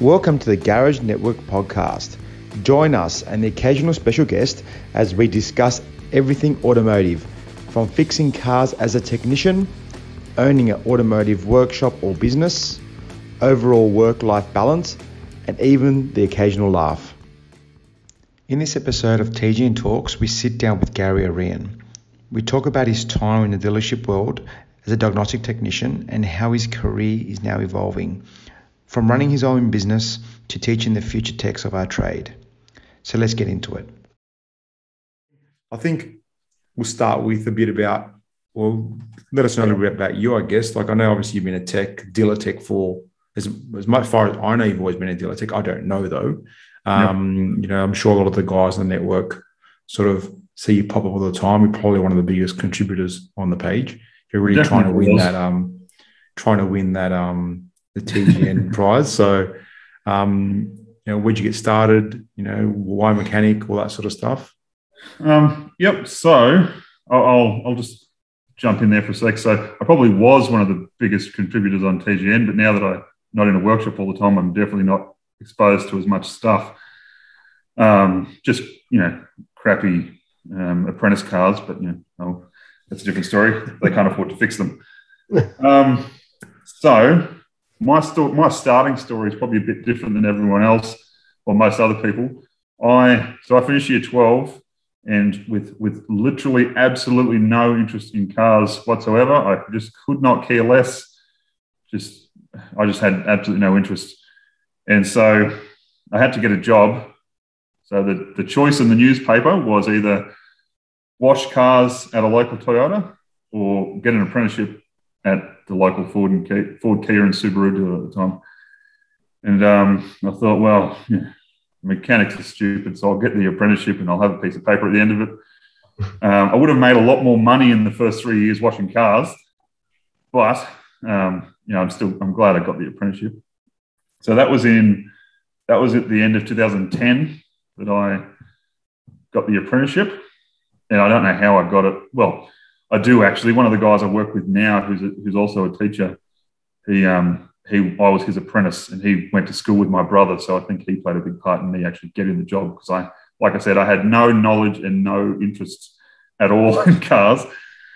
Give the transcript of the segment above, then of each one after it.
Welcome to the Garage Network podcast. Join us and the occasional special guest as we discuss everything automotive, from fixing cars as a technician, owning an automotive workshop or business, overall work life balance, and even the occasional laugh. In this episode of TGN Torques, we sit down with Gary ÓRiain. We talk about his time in the dealership world as a diagnostic technician and how his career is now evolving from running his own business to teaching the future techs of our trade. So let's get into it. I think we'll start with a bit about, well, let us know a little bit about you, I guess. Like I know obviously you've been a tech, dealer tech for as, as much far as I know you've always been a dealer tech. I don't know though. Um, yep. You know, I'm sure a lot of the guys on the network sort of see you pop up all the time. You're probably one of the biggest contributors on the page. You're really Definitely trying to win was. that, um, trying to win that, um, the TGN prize. So, um, you know, where'd you get started? You know, why mechanic, all that sort of stuff. Um, yep. So I'll, I'll just jump in there for a sec. So I probably was one of the biggest contributors on TGN, but now that I'm not in a workshop all the time, I'm definitely not exposed to as much stuff. Um, just you know, crappy um, apprentice cars, but you know, oh, that's a different story. They can't afford to fix them. Um, so my sto- my starting story is probably a bit different than everyone else or most other people. I so I finished year twelve, and with with literally absolutely no interest in cars whatsoever. I just could not care less. Just I just had absolutely no interest, and so I had to get a job. So the the choice in the newspaper was either wash cars at a local Toyota or get an apprenticeship at the local Ford and Kia, Ford, Kia, and Subaru dealer at the time. And um, I thought, well, yeah, mechanics are stupid, so I'll get the apprenticeship and I'll have a piece of paper at the end of it. Um, I would have made a lot more money in the first three years washing cars, but um, you know, I'm still I'm glad I got the apprenticeship. So that was in that was at the end of 2010 that I got the apprenticeship, and I don't know how I got it. Well, I do actually. One of the guys I work with now, who's a, who's also a teacher, he um he I was his apprentice, and he went to school with my brother. So I think he played a big part in me actually getting the job because I, like I said, I had no knowledge and no interest at all in cars.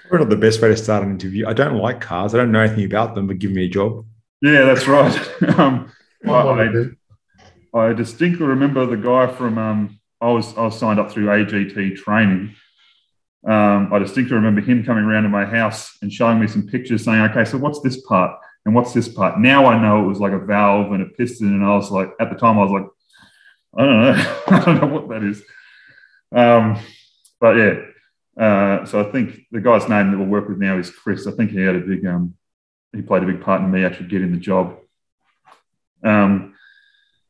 Probably not the best way to start an interview. I don't like cars. I don't know anything about them, but give me a job. Yeah, that's right. um, I, I, I, distinctly remember the guy from um, I was I was signed up through AGT training um, I distinctly remember him coming around to my house and showing me some pictures saying, okay, so what's this part? And what's this part? Now I know it was like a valve and a piston. And I was like, at the time, I was like, I don't know. I don't know what that is. Um, but yeah. Uh, so I think the guy's name that we'll work with now is Chris. I think he had a big, um, he played a big part in me actually getting the job. Um,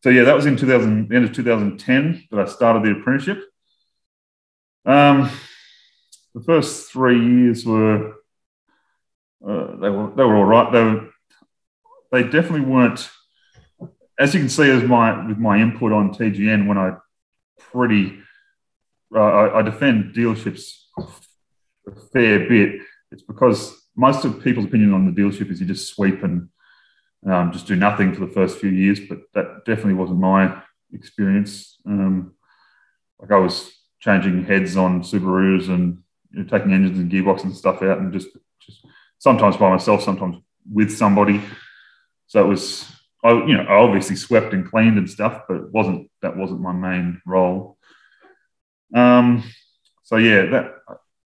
so yeah, that was in 2000, the end of 2010 that I started the apprenticeship. Um, the first three years were uh, they were they were all right. They were they definitely weren't. As you can see, as my with my input on TGN, when I pretty uh, I, I defend dealerships a fair bit. It's because most of people's opinion on the dealership is you just sweep and um, just do nothing for the first few years. But that definitely wasn't my experience. Um, like I was changing heads on Subarus and you know, taking engines and gearboxes and stuff out, and just just sometimes by myself, sometimes with somebody. So it was, I you know, I obviously swept and cleaned and stuff, but it wasn't that wasn't my main role. Um, so yeah, that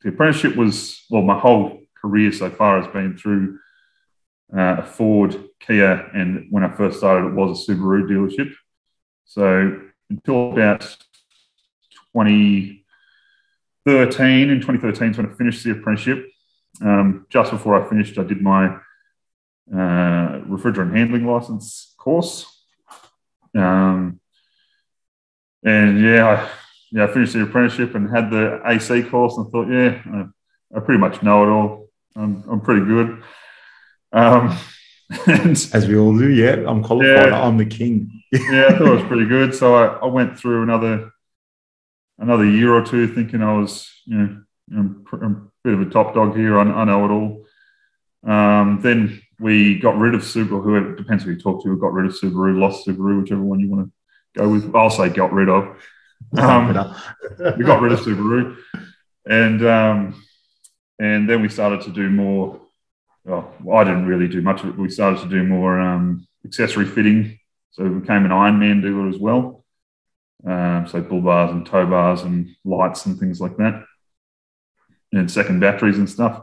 the apprenticeship was well, my whole career so far has been through uh, a Ford, Kia, and when I first started, it was a Subaru dealership. So until about 20, 13, in 2013 is when I finished the apprenticeship. Um, just before I finished, I did my uh, refrigerant handling license course. Um, and yeah, I, yeah, I finished the apprenticeship and had the AC course and thought, yeah, I, I pretty much know it all. I'm, I'm pretty good. Um, and, As we all do, yeah, I'm qualified. Yeah, I'm the king. yeah, I thought it was pretty good. So I, I went through another another year or two thinking I was, you know, I'm, a bit of a top dog here. I, I know it all. Um, then we got rid of Subaru. Whoever depends who you talk to. Got rid of Subaru, lost Subaru, whichever one you want to go with. I'll say got rid of. Um, we got rid of Subaru, and um, and then we started to do more. Well, I didn't really do much of it. We started to do more um, accessory fitting, so we became an Ironman dealer as well. Um, so bull bars and tow bars and lights and things like that, and second batteries and stuff.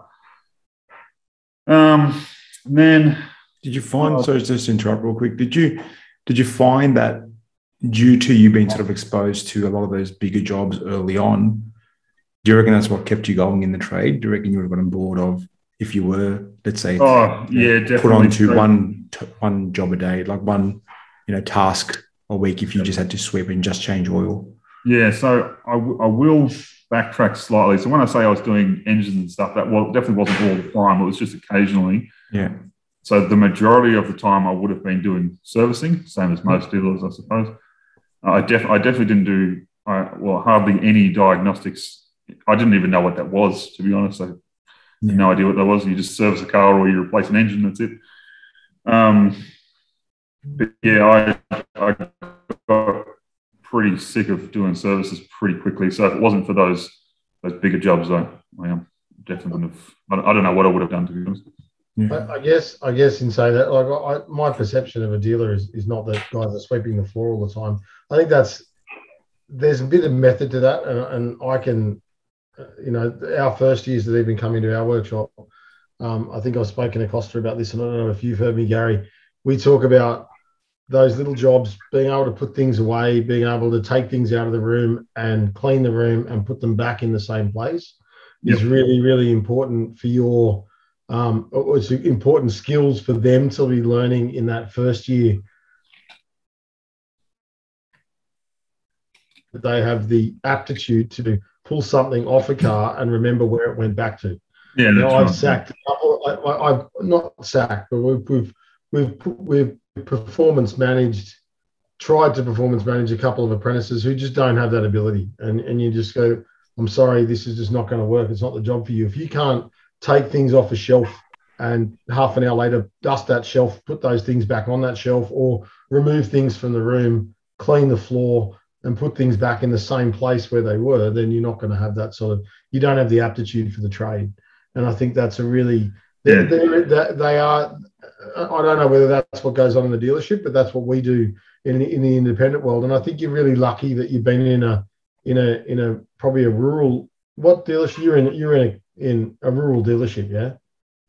Um, then, did you find? Oh, sorry, just interrupt real quick. Did you did you find that due to you being sort of exposed to a lot of those bigger jobs early on, do you reckon that's what kept you going in the trade? Do you reckon you would have gotten bored of if you were, let's say, oh yeah, definitely put on to one one job a day, like one you know task a week if you just had to sweep and just change oil? Yeah, so I, w- I will backtrack slightly. So when I say I was doing engines and stuff, that well, definitely wasn't all the time. It was just occasionally. Yeah. So the majority of the time, I would have been doing servicing, same as most dealers, I suppose. I, def- I definitely didn't do uh, well hardly any diagnostics. I didn't even know what that was, to be honest. I had yeah. no idea what that was. You just service a car or you replace an engine. That's it. Um, but yeah, I, I got pretty sick of doing services pretty quickly. So if it wasn't for those those bigger jobs, I, I am definitely would have. I don't know what I would have done to be honest. Yeah. I, I, guess I guess in saying that, like I, my perception of a dealer is, is not that guys are sweeping the floor all the time. I think that's there's a bit of method to that, and, and I can, uh, you know, our first years that even come into our workshop. Um, I think I've spoken to Costa about this, and I don't know if you've heard me, Gary. We talk about those little jobs, being able to put things away, being able to take things out of the room and clean the room and put them back in the same place yep. is really, really important for your um, it's important skills for them to be learning in that first year. That they have the aptitude to pull something off a car and remember where it went back to. Yeah, you know, I've right. sacked. I, have not sacked, but we've we've we've we've performance managed, tried to performance manage a couple of apprentices who just don't have that ability, and and you just go, I'm sorry, this is just not going to work. It's not the job for you. If you can't take things off a shelf and half an hour later dust that shelf, put those things back on that shelf, or remove things from the room, clean the floor, and put things back in the same place where they were, then you're not going to have that sort of. You don't have the aptitude for the trade, and I think that's a really. Yeah. they're, they are. I don't know whether that's what goes on in the dealership, but that's what we do in the, in the independent world. And I think you're really lucky that you've been in a in a in a probably a rural. What dealership you're in? You're in a in a rural dealership, yeah.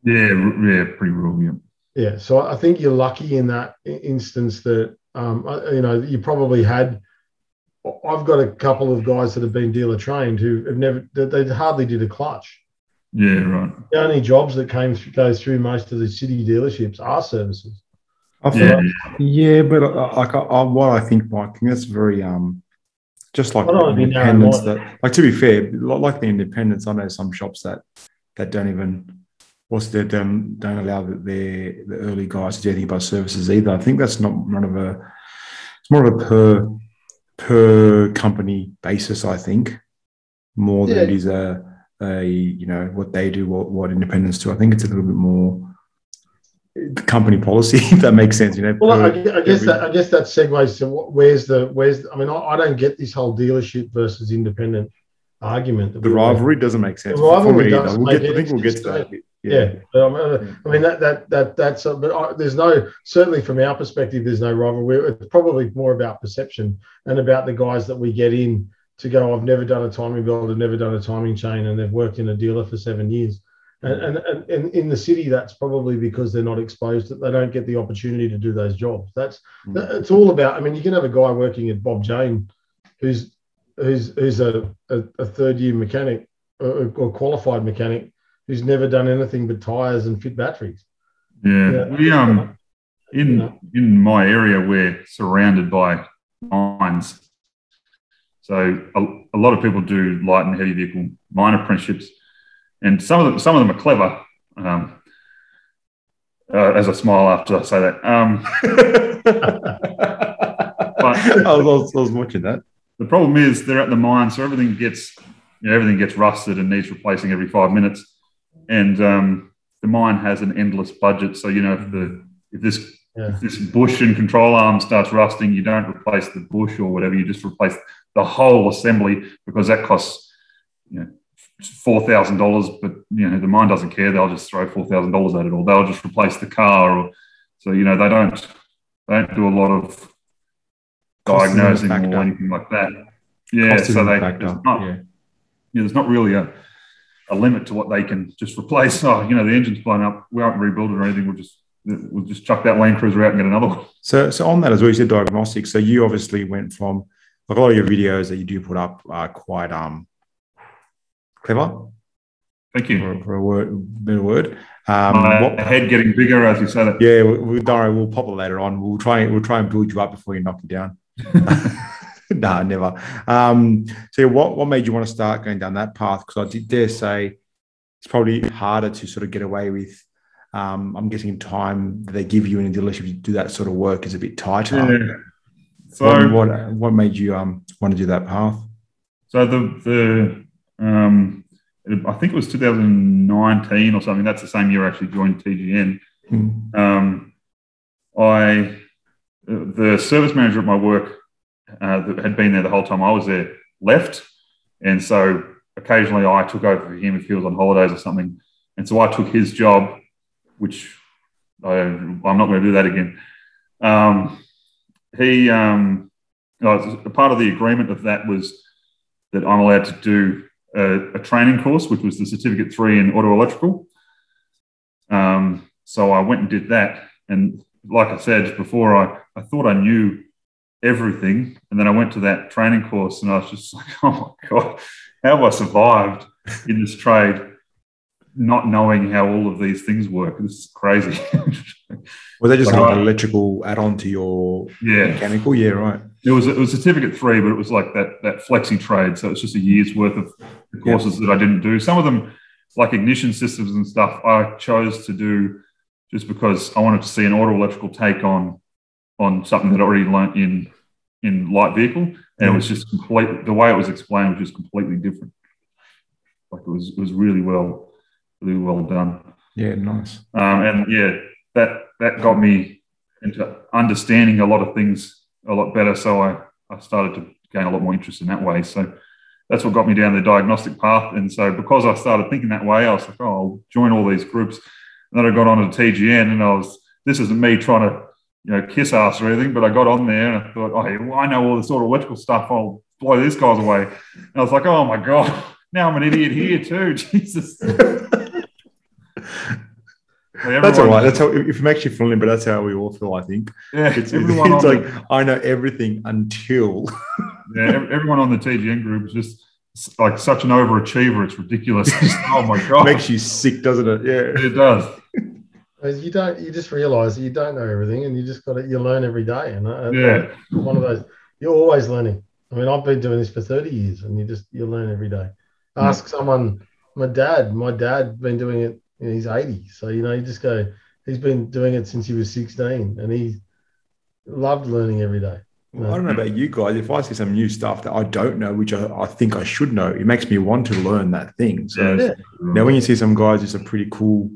Yeah, yeah, pretty rural, yeah. Yeah, so I think you're lucky in that instance that um, you know you probably had. I've got a couple of guys that have been dealer trained who have never they hardly did a clutch. Yeah, right. The only jobs that came through, goes through most of the city dealerships are services. yeah. Like, yeah, but uh, like I, I, what I think, Mike, that's very um just like independents that like to be fair like the independents i know some shops that that don't even what's that don't, don't allow the, their the early guys to do anything about services either i think that's not one of a it's more of a per per company basis i think more than it is a a you know what they do what, what independents do i think it's a little bit more company policy, if that makes sense. You know. Well, I, I, guess that I guess that segues to what, where's the where's I mean I, I, don't get this whole dealership versus independent argument. The rivalry doesn't make sense. The rivalry does we'll get, I think we'll get to that. Yeah, yeah. Um, uh, I mean that that that that's uh, but I, there's no certainly from our perspective there's no rivalry. It's probably more about perception and about the guys that we get in to go. I've never done a timing belt, I've never done a timing chain, and they've worked in a dealer for seven years and, and, and in the city, that's probably because they're not exposed. They don't get the opportunity to do those jobs. That's mm. it's all about. I mean, you can have a guy working at Bob Jane, who's who's who's a, a, a third year mechanic or, or, qualified mechanic who's never done anything but tires and fit batteries. Yeah, yeah. we um in you know. in my area we're surrounded by mines, so a, a lot of people do light and heavy vehicle mine apprenticeships and some of them some of them are clever. Um, uh, as I smile after I say that. Um, but I was, I was watching that. The problem is they're at the mine, so everything gets you know, everything gets rusted and needs replacing every five minutes, and um, the mine has an endless budget. So you know if the if this Yeah. if this bush and control arm starts rusting, you don't replace the bush or whatever. You just replace the whole assembly because that costs you know four thousand dollars. But you know the mine doesn't care; they'll just throw four thousand dollars at it, or they'll just replace the car. Or so you know they don't they don't do a lot of diagnosing or anything like that. Yeah, Cost so they there's not, yeah. yeah, there's not really a, a limit to what they can just replace. Oh, you know, the engine's blown up. We won't rebuild it or anything. We'll just we'll just chuck that Land Cruiser out and get another one. So, so on that as well, you said diagnostics. So you obviously went from like a lot of your videos that you do put up are quite um clever Thank you. for, for a word, better word. Um, My what, head getting bigger as you say that. yeah, we, we, don't worry, we'll pop it later on. We'll try we'll try and build you up before you knock you down. nah, never. Um, so what what made you want to start going down that path? Because I did dare say it's probably harder to sort of get away with. Um, I'm guessing time they give you in a dealership to do that sort of work is a bit tighter. Yeah. So what, what what made you um want to do that path? So the the um, I think it was 2019 or something. That's the same year I actually joined TGN. Hmm. Um, I the service manager at my work uh, that had been there the whole time I was there left, and so occasionally I took over for him if he was on holidays or something, and so I took his job, which I, I'm not going to do that again. Um, he um, a part of the agreement of that was that I'm allowed to do a, a training course, which was the certificate three in auto electrical. Um, so I went and did that. And like I said before, I, I thought I knew everything. And then I went to that training course and I was just like, oh my God, how have I survived in this trade not knowing how all of these things work? This is crazy. Was that just Like an electrical add-on to your yeah. mechanical? Yeah, right. It was it was certificate three, but it was like that that flexi trade. So it's just a year's worth of the courses that I didn't do. Some of them, like ignition systems and stuff, I chose to do just because I wanted to see an auto electrical take on on something that I already learnt in in light vehicle, and it was just complete. The way it was explained was just completely different. Like it was it was really well really well done. Yeah, nice. Um, and yeah, that that got me into understanding a lot of things a lot better. So I, I started to gain a lot more interest in that way. So that's what got me down the diagnostic path. And so because I started thinking that way, I was like, oh, I'll join all these groups. And then I got on to TGN and I was, this isn't me trying to, you know, kiss ass or anything, but I got on there and I thought, oh, hey, well, I know all this sort of electrical stuff. I'll blow these guys away. And I was like, oh my God, now I'm an idiot here too. Jesus. That's all right. That's how if it makes you feel in, but that's how we all feel. I think Yeah, it's, it's, everyone it's on like I know everything until yeah, everyone on the TGN group is just like such an overachiever. It's ridiculous. Just, oh my god, makes you sick, doesn't it? Yeah. it does. You don't. You just realise you don't know everything, and you just got to. You learn every day, and uh, Yeah, one of those. You're always learning. I mean, I've been doing this for 30 years, and you just you learn every day. Ask someone. My dad. My dad been doing it. You know, he's 80, so you know you just go. He's been doing it since he was 16, and he loved learning every day. Well, I don't know about you guys. If I see some new stuff that I don't know, which I, I think I should know, it makes me want to learn that thing. So Yeah. now when you see some guys do some pretty cool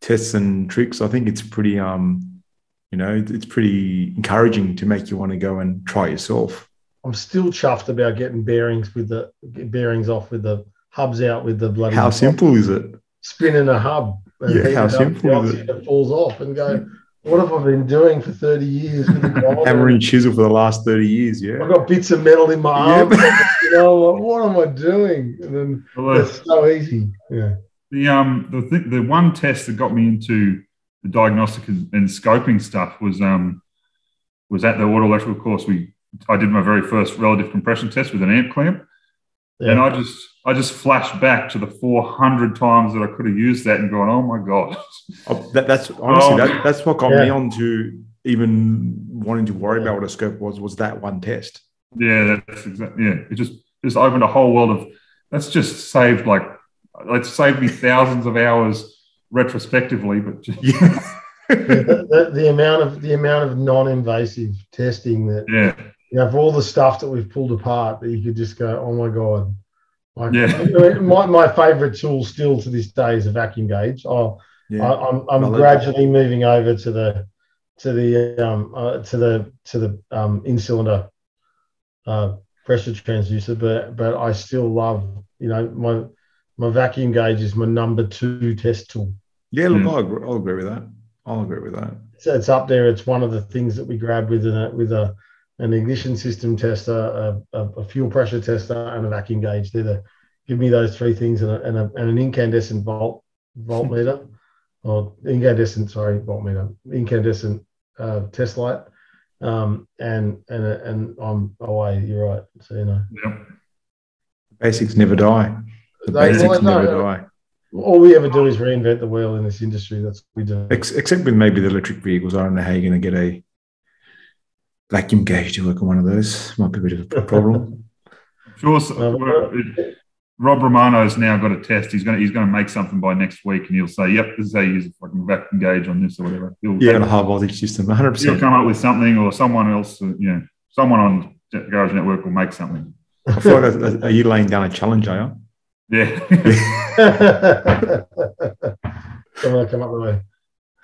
tests and tricks, I think it's pretty um, you know, it's pretty encouraging to make you want to go and try yourself. I'm still chuffed about getting bearings with the bearings off with the hubs out with the bloody How simple is it? Spinning a hub. and Yeah, how it up, simple is it? oxygen falls off and go. What have I been doing for 30 years with? Hammer and chisel for the last 30 years, yeah. I've got bits of metal in my Yeah. arm. you know, what, what am I doing? And then Well, it's so easy. Yeah. the um the th- the one test that got me into the diagnostic and, and scoping stuff was um was at the auto electrical course. We I did my very first relative compression test with an amp clamp, Yeah. and I just I just flashed back to the 400 times that I could have used that and gone, oh my god. Oh, that, that's honestly Oh. that, that's what got me Yeah. on to even wanting to worry Yeah. about what a scope was was that one test. Yeah, that's exactly. Yeah, it just just opened a whole world of. That's just saved like it's saved me thousands of hours retrospectively, but just, Yeah. Yeah, the, the, the amount of the amount of non-invasive testing that yeah, you know, for all the stuff that we've pulled apart that you could just go, oh my god. Like, Yeah. My, my favorite tool still to this day is a vacuum gauge. Oh, Yeah. I, am I'm, I'm gradually moving over to the to the um uh, to the to the um in cylinder uh, pressure transducer, but but I still love you know my my vacuum gauge is my number two test tool. Yeah, look, mm. I'll, agree, I'll agree with that. I'll agree with that. So it's up there. It's one of the things that we grab with a with a an ignition system tester, a, a, a fuel pressure tester, and a vacuum gauge. They're the give me those three things and, a, and, a, and an incandescent volt voltmeter or incandescent sorry voltmeter incandescent uh, test light um, and and and I'm away. You're right. So you know. Yep. Basics never die. The they, basics well, never no, die. All we ever do is reinvent the wheel in this industry. That's what we do. Ex- except with maybe the electric vehicles. I don't know how you're going to get a vacuum gauge to work on one of those. Might be a bit of a problem. sure. So, uh, Rob Romano's now got a test. He's going to he's going to make something by next week, and he'll say, "Yep, this is how you use a fucking vacuum gauge on this or whatever." He'll, yeah, a high voltage system, one hundred percent. He'll come up with something, or someone else, uh, you know, someone on Garage Network will make something. I feel like are you laying down a challenge, are you? Yeah. someone will come up with a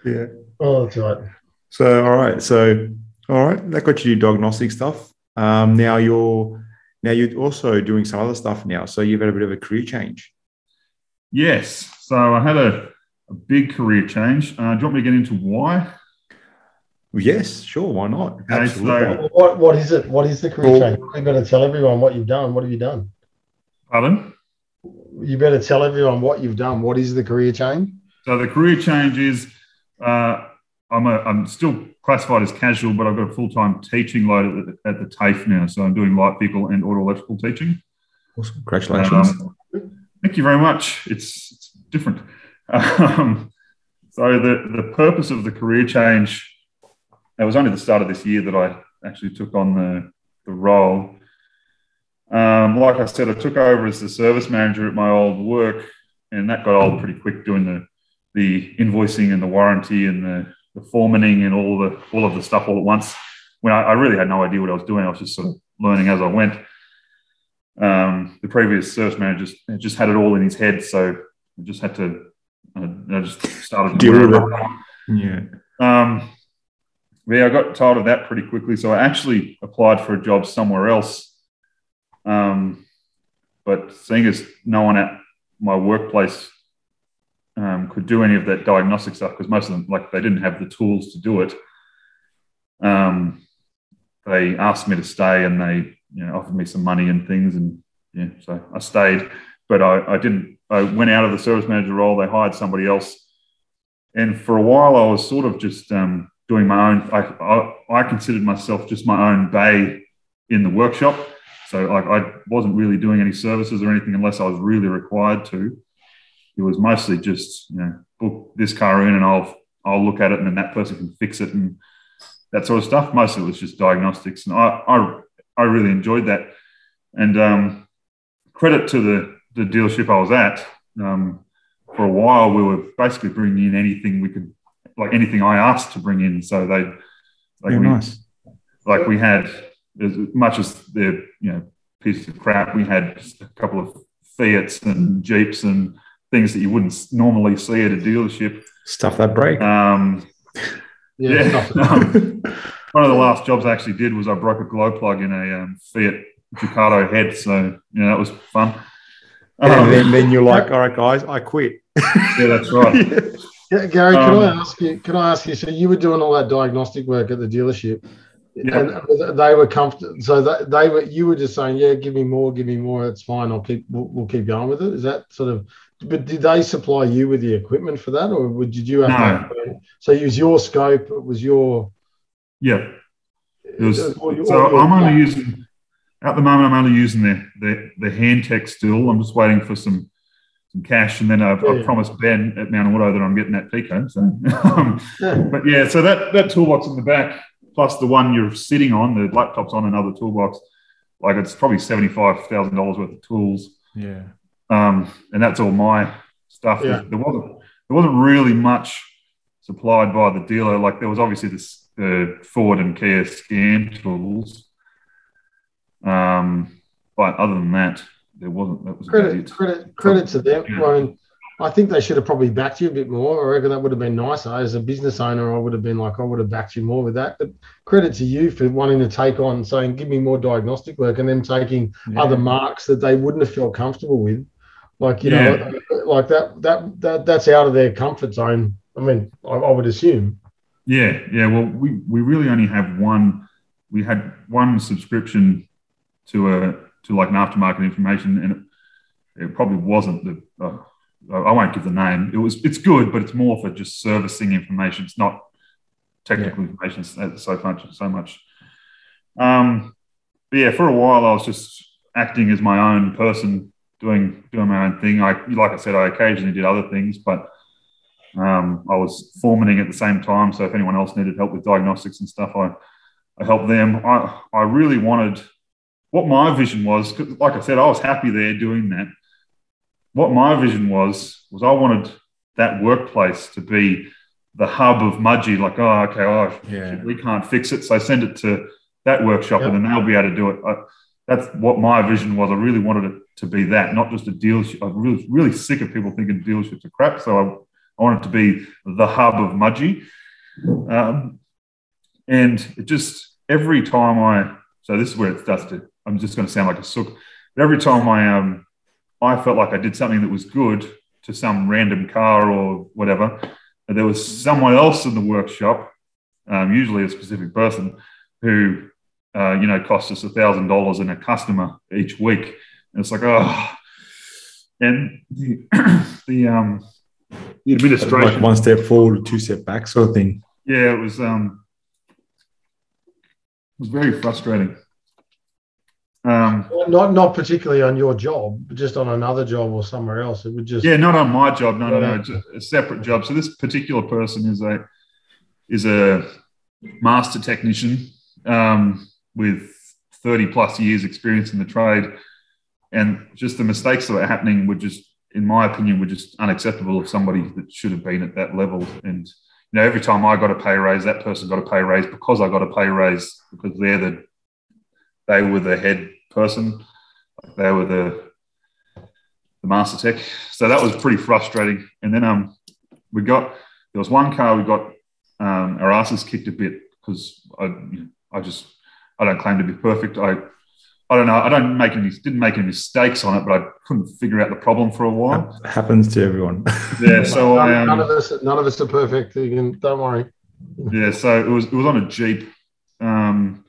yeah. Oh, that's right. So all right, so all right, that got you to diagnostic stuff. Um, now you're now you're also doing some other stuff now, so you've had a bit of a career change. Yes. So I had a, a big career change. Uh, do you want me to get into why? Yes, sure. Why not? Okay, Absolutely. So, what, what is it? What is the career well, change? You better tell everyone what you've done. What have you done? Pardon? You better tell everyone what you've done. What is the career change? So the career change is uh, I'm a, I'm still classified as casual, but I've got a full time teaching load at the, at the TAFE now. So I'm doing light vehicle and auto electrical teaching. Awesome. Congratulations. Um, thank you very much. It's, it's different. Um, so the, the purpose of the career change, it was only the start of this year that I actually took on the, the role. Um, like I said, I took over as the service manager at my old work, and that got old pretty quick doing the, the invoicing and the warranty and the the foremaning and all the all of the stuff all at once. When I, I, really had no idea what I was doing, I was just sort of learning as I went. Um, the previous service manager just, just had it all in his head, so I just had to. I just started deal with it. Yeah. Um, yeah, I got tired of that pretty quickly, so I actually applied for a job somewhere else. Um, but seeing as no one at my workplace um, could do any of that diagnostic stuff because most of them, like, they didn't have the tools to do it. Um, they asked me to stay and they, you know, offered me some money and things, and yeah, so I stayed. But I, I didn't. I went out of the service manager role. They hired somebody else, and for a while I was sort of just um, doing my own. I, I, I considered myself just my own bay in the workshop. So like I wasn't really doing any services or anything unless I was really required to it was mostly just you know book this car in and I'll I'll look at it and then that person can fix it and that sort of stuff. Most of it was just diagnostics, and I I, I really enjoyed that. And um, credit to the the dealership I was at. Um, for a while, we were basically bringing in anything we could, like anything I asked to bring in. So they, like yeah, we, nice. like we had as much as the you know piece of crap, we had a couple of Fiats and Jeeps and things that you wouldn't normally see at a dealership. Stuff that break. Um, yeah. yeah. um, one of the last jobs I actually did was I broke a glow plug in a um, Fiat Ducato head. So, you know, that was fun. And um, then, then, you're like, all right, guys, I quit. yeah, that's right. yeah. Gary, can I um, ask you? Can I ask you? So you were doing all that diagnostic work at the dealership, yeah. and they were comfortable. So they, they were. You were just saying, yeah, give me more, give me more. It's fine. I'll keep. We'll, we'll keep going with it. Is that sort of but did they supply you with the equipment for that, or did you have no. to? So it was your scope. It was your. Yeah. It was, so I'm only using at the moment. I'm only using the the, the Hantek still. I'm just waiting for some some cash, and then I've, yeah. I've promised Ben at Mount Auto that I'm getting that Pico. So, um, yeah. but yeah, so that that toolbox in the back plus the one you're sitting on, the laptop's on another toolbox. Like it's probably seventy five thousand dollars worth of tools. Yeah um, and that's all my stuff. Yeah. There, wasn't there wasn't really much supplied by the dealer. Like there was obviously this uh, Ford and Kia scan tools, um, but other than that, there wasn't. That was credit credit credit to them. Yeah. I mean, I think they should have probably backed you a bit more. I reckon that would have been nicer. As a business owner, I would have been like, I would have backed you more with that. But credit to you for wanting to take on saying, give me more diagnostic work and them taking yeah. other marks that they wouldn't have felt comfortable with. Like, you yeah. know, like that, that, that, that's out of their comfort zone. I mean, I, I would assume. Yeah. Yeah. Well, we, we really only have one, we had one subscription to a, to like an aftermarket information and it, it probably wasn't the, uh, I won't give the name. It was it's good, but it's more for just servicing information. It's not technical yeah. information so much so much. Um, but yeah, for a while I was just acting as my own person, doing doing my own thing. I like I said, I occasionally did other things, but um, I was formatting at the same time. So if anyone else needed help with diagnostics and stuff, I I helped them. I I really wanted what my vision was. Like I said, I was happy there doing that what my vision was was I wanted that workplace to be the hub of Mudgee. Like, oh, okay, oh, yeah. we can't fix it, so send it to that workshop, yep. and then they'll be able to do it. I, that's what my vision was. I really wanted it to be that, not just a dealership. I'm really, really sick of people thinking dealerships are crap. So I, I it to be the hub of Mudgee. Um, and it just every time I so this is where it starts to. I'm just going to sound like a sook. But every time I um I felt like I did something that was good to some random car or whatever. There was someone else in the workshop, um, usually a specific person, who uh, you know cost us a thousand dollars in a customer each week. And it's like, oh, and the the um the administration like one step forward, two step back, sort of thing. Yeah, it was um it was very frustrating. Um, not not particularly on your job, but just on another job or somewhere else. It would just yeah, not on my job. No, no, no. It's a, a separate job. So this particular person is a is a master technician um, with thirty plus years experience in the trade, and just the mistakes that were happening were just, in my opinion, were just unacceptable of somebody that should have been at that level. And you know, every time I got a pay raise, that person got a pay raise because I got a pay raise because they're the they were the head person. They were the the master tech. So that was pretty frustrating. And then um, we got there was one car we got um, our asses kicked a bit because I you know, I just I don't claim to be perfect. I I don't know. I don't make any didn't make any mistakes on it, but I couldn't figure out the problem for a while. It happens to everyone. yeah. So none, I, um, none of us none of us are perfect. You can, don't worry. Yeah. So it was it was on a jeep. Um,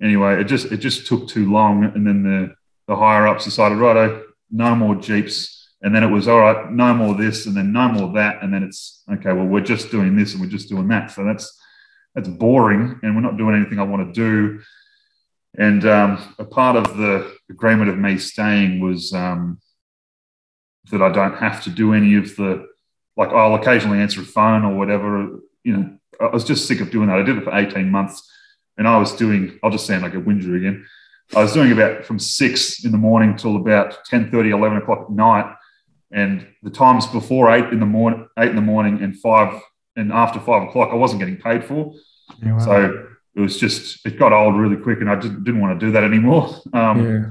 anyway, it just it just took too long, and then the the higher ups decided, right, no more jeeps, and then it was all right, no more this, and then no more that, and then it's okay. Well, we're just doing this, and we're just doing that. So that's that's boring, and we're not doing anything I want to do. And um, a part of the agreement of me staying was um, that I don't have to do any of the like I'll occasionally answer a phone or whatever. You know, I was just sick of doing that. I did it for 18 months and I was doing, I'll just sound like a whinger again. I was doing about from six in the morning till about 10 30, 11 o'clock at night. And the times before eight in the morning, eight in the morning and five and after five o'clock, I wasn't getting paid for. Yeah, wow. So it was just, it got old really quick and I didn't, didn't want to do that anymore. Um, yeah.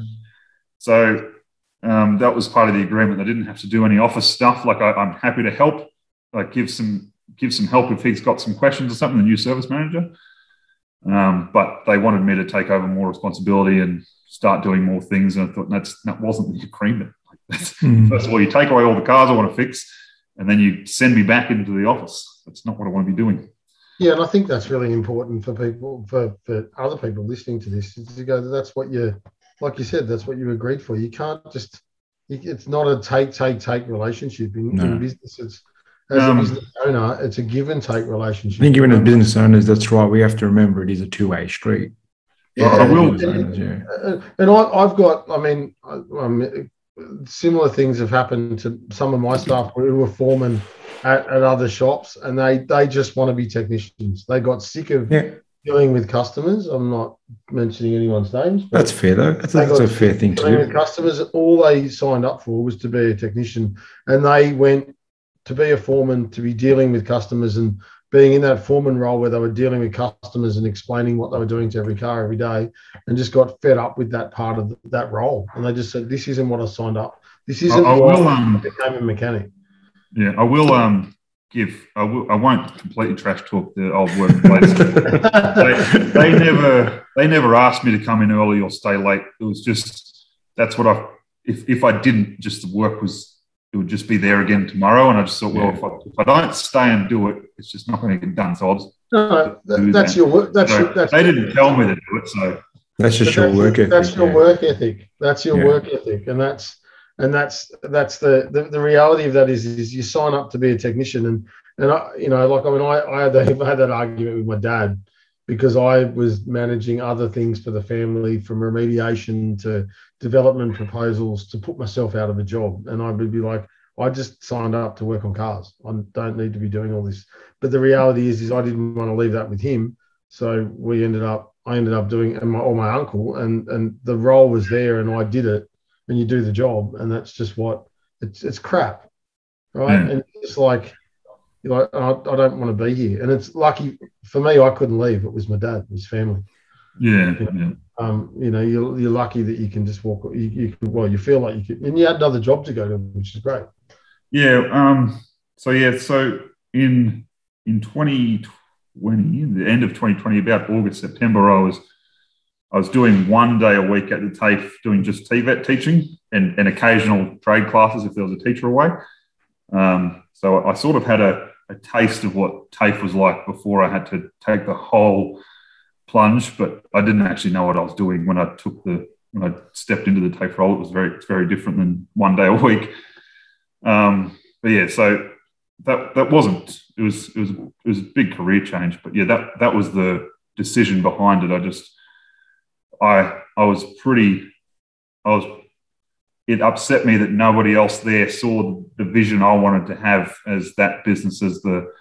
So um, that was part of the agreement. I didn't have to do any office stuff. Like I, am happy to help, like give some, give some help if he's got some questions or something, the new service manager. Um, but they wanted me to take over more responsibility and start doing more things. And I thought that's that wasn't the agreement. mm. First of all, you take away all the cars I want to fix, and then you send me back into the office. That's not what I want to be doing. Yeah, and I think that's really important for people, for, for other people listening to this, is to go, that's what you, like you said, that's what you agreed for. You can't just, it's not a take, take, take relationship in, no. in business. It's, as um, a business owner, it's a give and take relationship. I think even as business owners, that's right. We have to remember it is a two way street. Yeah, I will. And, owners, yeah. Uh, and I, have got, I mean, um, similar things have happened to some of my staff who were foremen at, at other shops, and they they just want to be technicians. They got sick of yeah. dealing with customers. I'm not mentioning anyone's names. That's fair though. That's, that's a fair thing to do. With customers, all they signed up for was to be a technician, and they went to be a foreman, to be dealing with customers and being in that foreman role where they were dealing with customers and explaining what they were doing to every car every day and just got fed up with that part of that role. And they just said, this isn't what I signed up. This isn't. I, I will. Um, became a mechanic. Yeah, I will. Um, give. I will. I won't completely trash talk the old workplace. they, they never. They never asked me to come in early or stay late. It was just that's what I. If if I didn't, just the work was. It would just be there again tomorrow, and I just thought, well, if, I, if I don't stay and do it, it's just not going to get done. So I'll just No, that, that's that. your work. That's, so your, that's they didn't tell me to do it, so That's just But your that's, work ethic. That's your yeah. work ethic. That's your Yeah. work ethic, and that's and that's that's the, the the reality of that is is you sign up to be a technician, and and I you know like I mean I I had that, I had that argument with my dad because I was managing other things for the family from remediation to development proposals to put myself out of a job, and I would be like. I just signed up to work on cars. I don't need to be doing all this. But the reality is, is I didn't want to leave that with him. So we ended up, I ended up doing, and my, or my uncle, and and the role was there, and I did it, and you do the job, and that's just what it's it's crap, right? Yeah. And it's like, you know, I, I don't want to be here, and it's lucky for me, I couldn't leave. It was my dad, his family. yeah, yeah. Um, you know, you're you're lucky that you can just walk. You, you can, well, you feel like you can, and you had another job to go to, which is great. Yeah. Um, so yeah, so in in 2020, the end of 2020, about August, September, I was I was doing one day a week at the TAFE doing just TVET teaching and, and occasional trade classes if there was a teacher away. Um, so I sort of had a, a taste of what TAFE was like before I had to take the whole plunge, but I didn't actually know what I was doing when I took the when I stepped into the TAFE role. It was very it's very different than one day a week. Um, but yeah, so that that wasn't it was it was it was a big career change. But yeah, that that was the decision behind it. I just I I was pretty I was it upset me that nobody else there saw the vision I wanted to have as that business as the,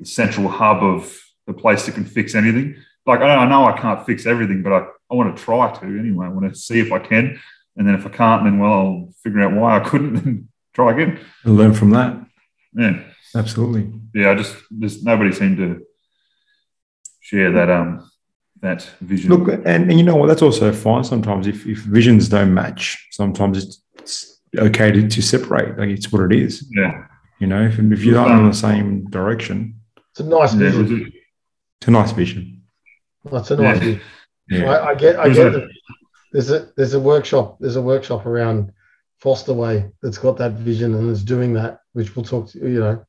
the central hub of the place that can fix anything. Like I, I know I can't fix everything, but I, I want to try to anyway. I want to see if I can. And then if I can't, then well, I'll figure out why I couldn't and try again. And learn from that. Yeah. Absolutely. Yeah. I just just nobody seemed to share that um that vision. Look, and, and you know what? That's also fine sometimes. If, if visions don't match, sometimes it's, it's okay to, to separate. Like it's what it is. yeah. You know, if, if you're not in the same direction, It's a nice Yeah, vision. was it's a nice vision. That's a nice Yeah. vision. Yeah. I, I get, I get. the, there's a there's a workshop. There's a workshop around Forster Way that's got that vision and is doing that, which we'll talk to. You know,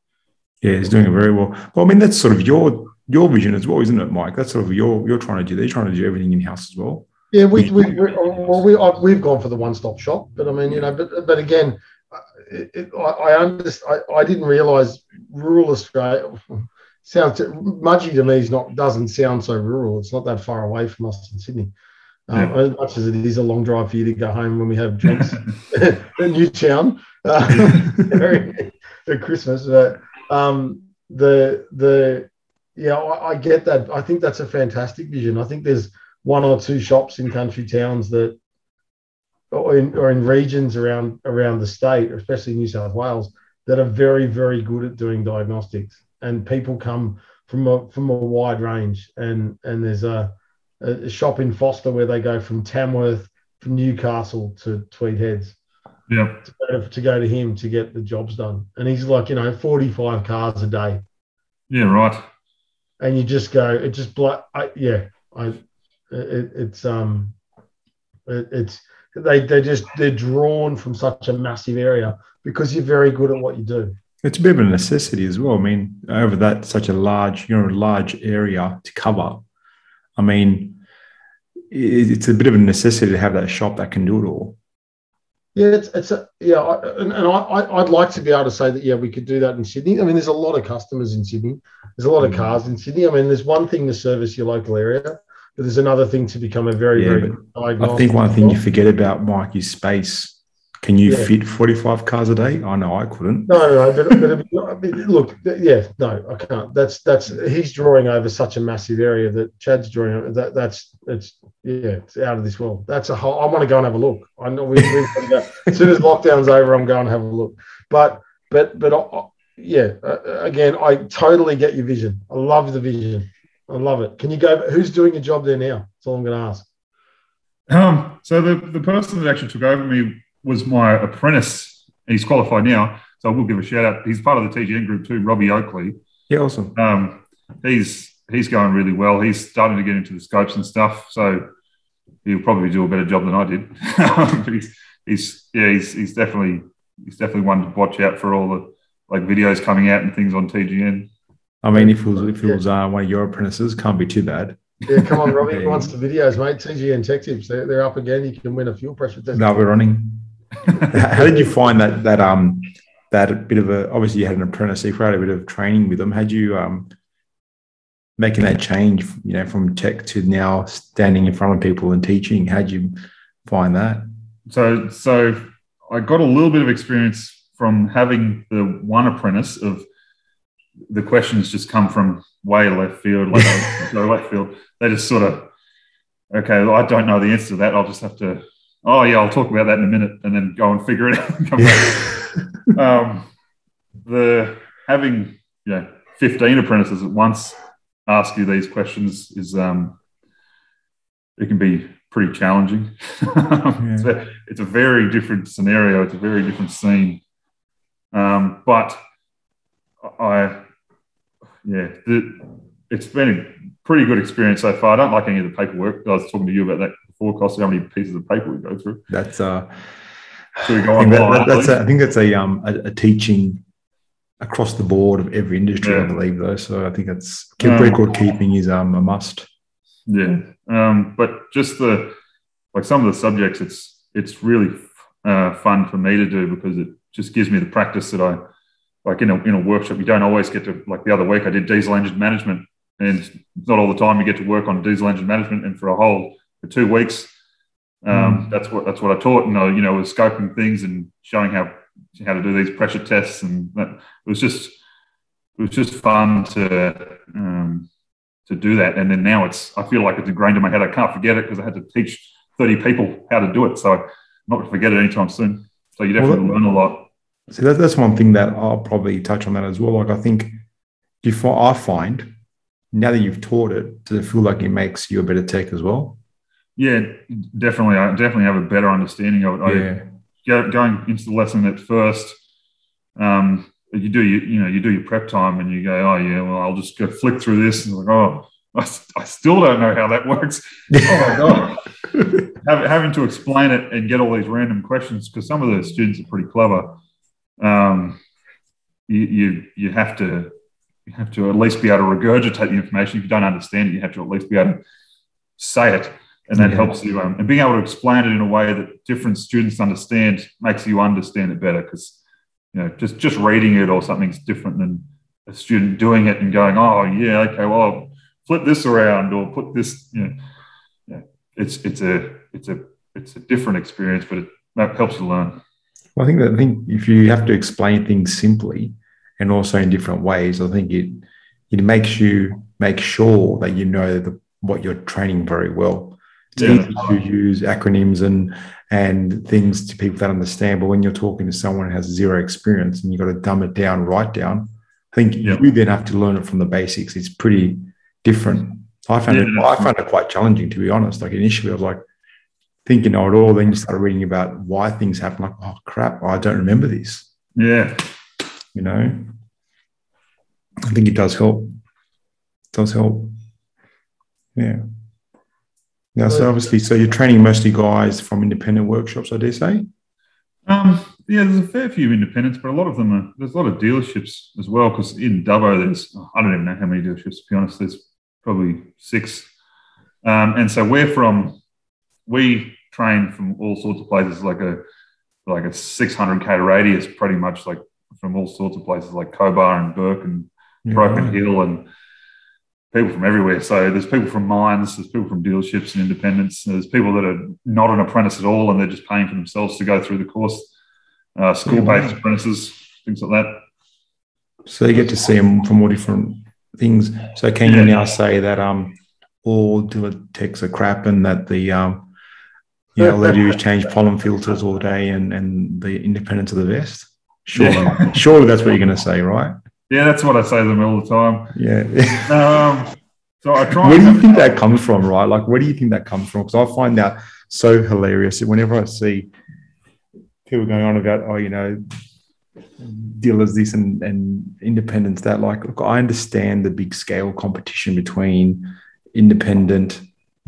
Yeah, he's doing it very well. Well, I mean, that's sort of your your vision as well, isn't it, Mike? That's sort of your you're trying to do. They're trying to do everything in house as well. yeah, we we we well we I've, we've gone for the one stop shop, but I mean, you know, but but again, uh, it, it, I I, understand, I I didn't realise rural Australia sounds Mudgee to me is not doesn't sound so rural. It's not that far away from us in Sydney. Um, As much as it is a long drive for you to go home when we have drinks at Newtown uh, at Christmas, but um, the the yeah, I, I get that. I think that's a fantastic vision. I think there's one or two shops in country towns that, or in, or in regions around around the state, especially New South Wales, that are very very good at doing diagnostics, and people come from a from a wide range. And and there's a, a shop in Forster where they go from Tamworth, from Newcastle to Tweed Heads yeah. to go to, to go to him to get the jobs done. And he's like, you know, 45 cars a day. Yeah. Right. And you just go, it just, blo- I, yeah, I, it, it's, um, it, it's, they, they just, they're drawn from such a massive area because you're very good at what you do. It's a bit of a necessity as well. I mean, over that such a large, you know, large area to cover. I mean, it's a bit of a necessity to have that shop that can do it all. Yeah, it's, it's a, yeah, I, and, and I, I- I'd like to be able to say that, yeah, we could do that in Sydney. I mean, there's a lot of customers in Sydney. There's a lot of Mm. cars in Sydney. I mean, there's one thing to service your local area, but there's another thing to become a very, Yeah, very I think one thing you forget about Mike is space. Can you Yeah. fit 45 cars a day? I know I couldn't. No, no, no, but, but I mean, look, yeah, no, I can't. That's that's he's drawing over such a massive area that Chad's drawing over. That that's it's yeah, it's out of this world. That's a whole. I want to go and have a look. I know we, we've got to go. as soon as lockdown's over, I'm going to have a look. But but but I, yeah, uh, again, I totally get your vision. I love the vision. I love it. Can you go? Who's doing your job there now? That's all I'm going to ask. Um, so the, the person that actually took over me was my apprentice he's qualified now. So I will give a shout out. He's part of the TGN group too, Robbie Oakley. Yeah, awesome. Um, he's he's going really well. He's starting to get into the scopes and stuff. So he'll probably do a better job than I did. but he's, he's yeah, he's, he's definitely he's definitely one to watch out for all the like videos coming out and things on TGN. I mean, if it was if it was uh, one of your apprentices, can't be too bad. Yeah, come on, Robbie yeah. wants the videos, mate. TGN Tech Tips, they're, they're up again. You can win a fuel pressure test. No, we're running. How did you find that that um that bit of a obviously you had an apprentice, you had a bit of training with them. Had you um making that change, you know, from tech to now standing in front of people and teaching? How'd you find that? So, so I got a little bit of experience from having the one apprentice of the questions just come from way left field, like left field. They just sort of, okay, well, I don't know the answer to that. I'll just have to, oh yeah, I'll talk about that in a minute, and then go and figure it out. um, the having you know 15 apprentices at once ask you these questions is um, it can be pretty challenging. yeah. it's, a, it's, a, very different scenario. It's a very different scene. Um, but I, yeah, the, it's been a pretty good experience so far. I don't like any of the paperwork. I was talking to you about that Costa, how many pieces of paper we go through. That's uh, so we go I think, that, that's a, I think that's a um a, a teaching across the board of every industry, yeah. I believe, though. So I think it's um, record keeping is um, a must. Yeah, um, but just the like some of the subjects, it's it's really uh, fun for me to do because it just gives me the practice that I like in a in a workshop. You don't always get to like the other week. I did diesel engine management, and not all the time you get to work on diesel engine management. And for a whole for two weeks, um, mm. that's what that's what I taught. And I, you know, was scoping things and showing how how to do these pressure tests, and that, it was just it was just fun to um, to do that. And then now it's I feel like it's ingrained in my head. I can't forget it because I had to teach thirty people how to do it, so I'm not going to forget it anytime soon. So you definitely well, learn a lot. So that, that's one thing that I'll probably touch on that as well. Like I think if I find now that you've taught it, does it feel like it makes you a better tech as well? Yeah, definitely. I definitely have a better understanding of it. Yeah. I, going into the lesson at first, um, you do you, you know you do your prep time and you go, oh yeah, well I'll just go flick through this and like, oh, I, I still don't know how that works. oh my god, having to explain it and get all these random questions because some of the students are pretty clever. Um, you, you you have to you have to at least be able to regurgitate the information. If you don't understand it, you have to at least be able to say it and that yeah. helps you. Um, and being able to explain it in a way that different students understand makes you understand it better because you know just just reading it or something's different than a student doing it and going, oh yeah, okay, well I'll flip this around or put this. You know, yeah, it's it's a it's a it's a different experience, but it that helps you learn. Well, I think that I think if you have to explain things simply and also in different ways, I think it it makes you make sure that you know the, what you're training very well it's yeah. easy to use acronyms and and things to people that understand. But when you're talking to someone who has zero experience and you've got to dumb it down, write down, I think yeah. you then have to learn it from the basics. It's pretty different. I found yeah. it I found it quite challenging to be honest. Like initially I was like thinking of it all, then you start reading about why things happen, like, oh crap, I don't remember this. Yeah. You know? I think it does help. It does help. Yeah. Yeah, so obviously, so you're training mostly guys from independent workshops, I dare say. Um, yeah, there's a fair few independents, but a lot of them are. There's a lot of dealerships as well. Because in Dubbo, there's I don't even know how many dealerships. To be honest, there's probably six. Um, and so we're from. We train from all sorts of places, like a like a 600k radius, pretty much like from all sorts of places, like Cobar and Bourke and yeah, Broken right. Hill and people from everywhere. So there's people from mines, there's people from dealerships and independents. There's people that are not an apprentice at all and they're just paying for themselves to go through the course. Uh, school-based apprentices, things like that. So you get to see them from all different things. So can yeah. you now say that um, all dealer techs are crap and that the um, you know, all they do is change pollen filters all day and, and the independence of the best? Surely, yeah. surely that's what you're going to say, right? Yeah, that's what I say to them all the time. Yeah. um, so I try. Where do you think that comes from, right? Like, where do you think that comes from? Because I find that so hilarious whenever I see people going on about, oh, you know, dealers this and, and independents that. Like, look, I understand the big scale competition between independent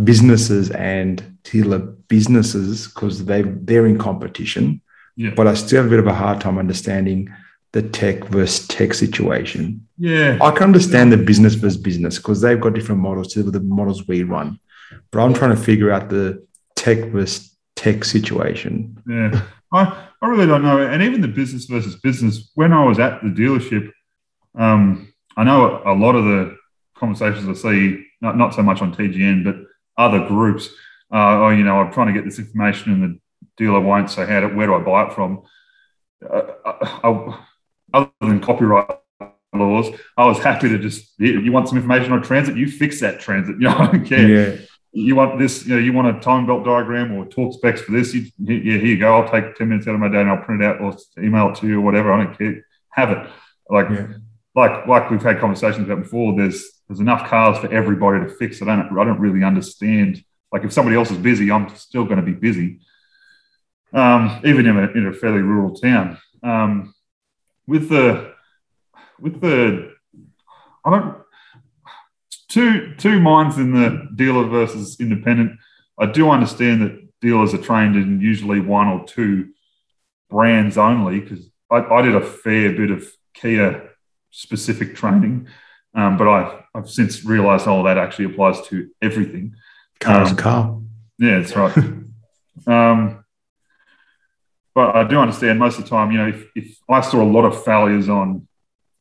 businesses and dealer businesses because they they're in competition. Yeah. But I still have a bit of a hard time understanding the tech versus tech situation. Yeah. I can understand the business versus business because they've got different models to the models we run. But I'm trying to figure out the tech versus tech situation. Yeah. I, I really don't know. And even the business versus business, when I was at the dealership, um, I know a lot of the conversations I see, not, not so much on TGN, but other groups, uh, oh, you know, I'm trying to get this information and the dealer won't say, how do, where do I buy it from? Uh, I, I, other than copyright laws, I was happy to just, you want some information on transit, you fix that transit. You know, I don't care. Yeah. You want this, you know, you want a time belt diagram or torque specs for this. You, yeah, here you go. I'll take 10 minutes out of my day and I'll print it out or email it to you or whatever. I don't care. Have it. Like, Yeah. like, like we've had conversations about before, there's, there's enough cars for everybody to fix. I don't, I don't really understand. Like if somebody else is busy, I'm still going to be busy. Um, even in a, in a fairly rural town. Um, with the, with the, I don't, two two minds in the dealer versus independent. I do understand that dealers are trained in usually one or two brands only because I, I did a fair bit of Kia specific training, um, but I've, I've since realised all that actually applies to everything. Car is a Um, car. Yeah, that's right. um, but I do understand most of the time, you know, if, if I saw a lot of failures on,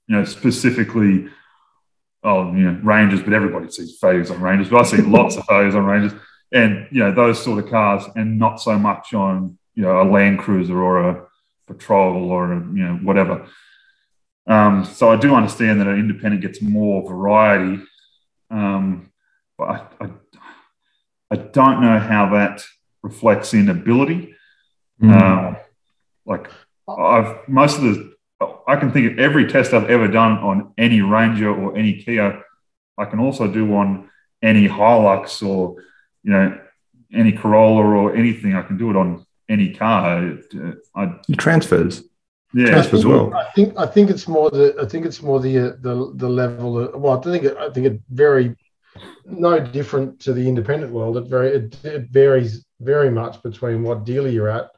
you know, specifically, oh, you know, Rangers, but everybody sees failures on Rangers, but I see lots of failures on Rangers and, you know, those sort of cars and not so much on, you know, a Land Cruiser or a Patrol or, a, you know, whatever. Um, so I do understand that an independent gets more variety. Um, but I, I, I don't know how that reflects in ability. Mm. Um, like I've most of the, I can think of every test I've ever done on any Ranger or any Kia. I can also do on any Hilux or you know any Corolla or anything. I can do it on any car. Uh, I, It transfers. yeah, Transfer as well. I think I think it's more the I think it's more the uh, the the level. Of, well, I think it, I think it very no different to the independent world. It very it, it varies very much between what dealer you're at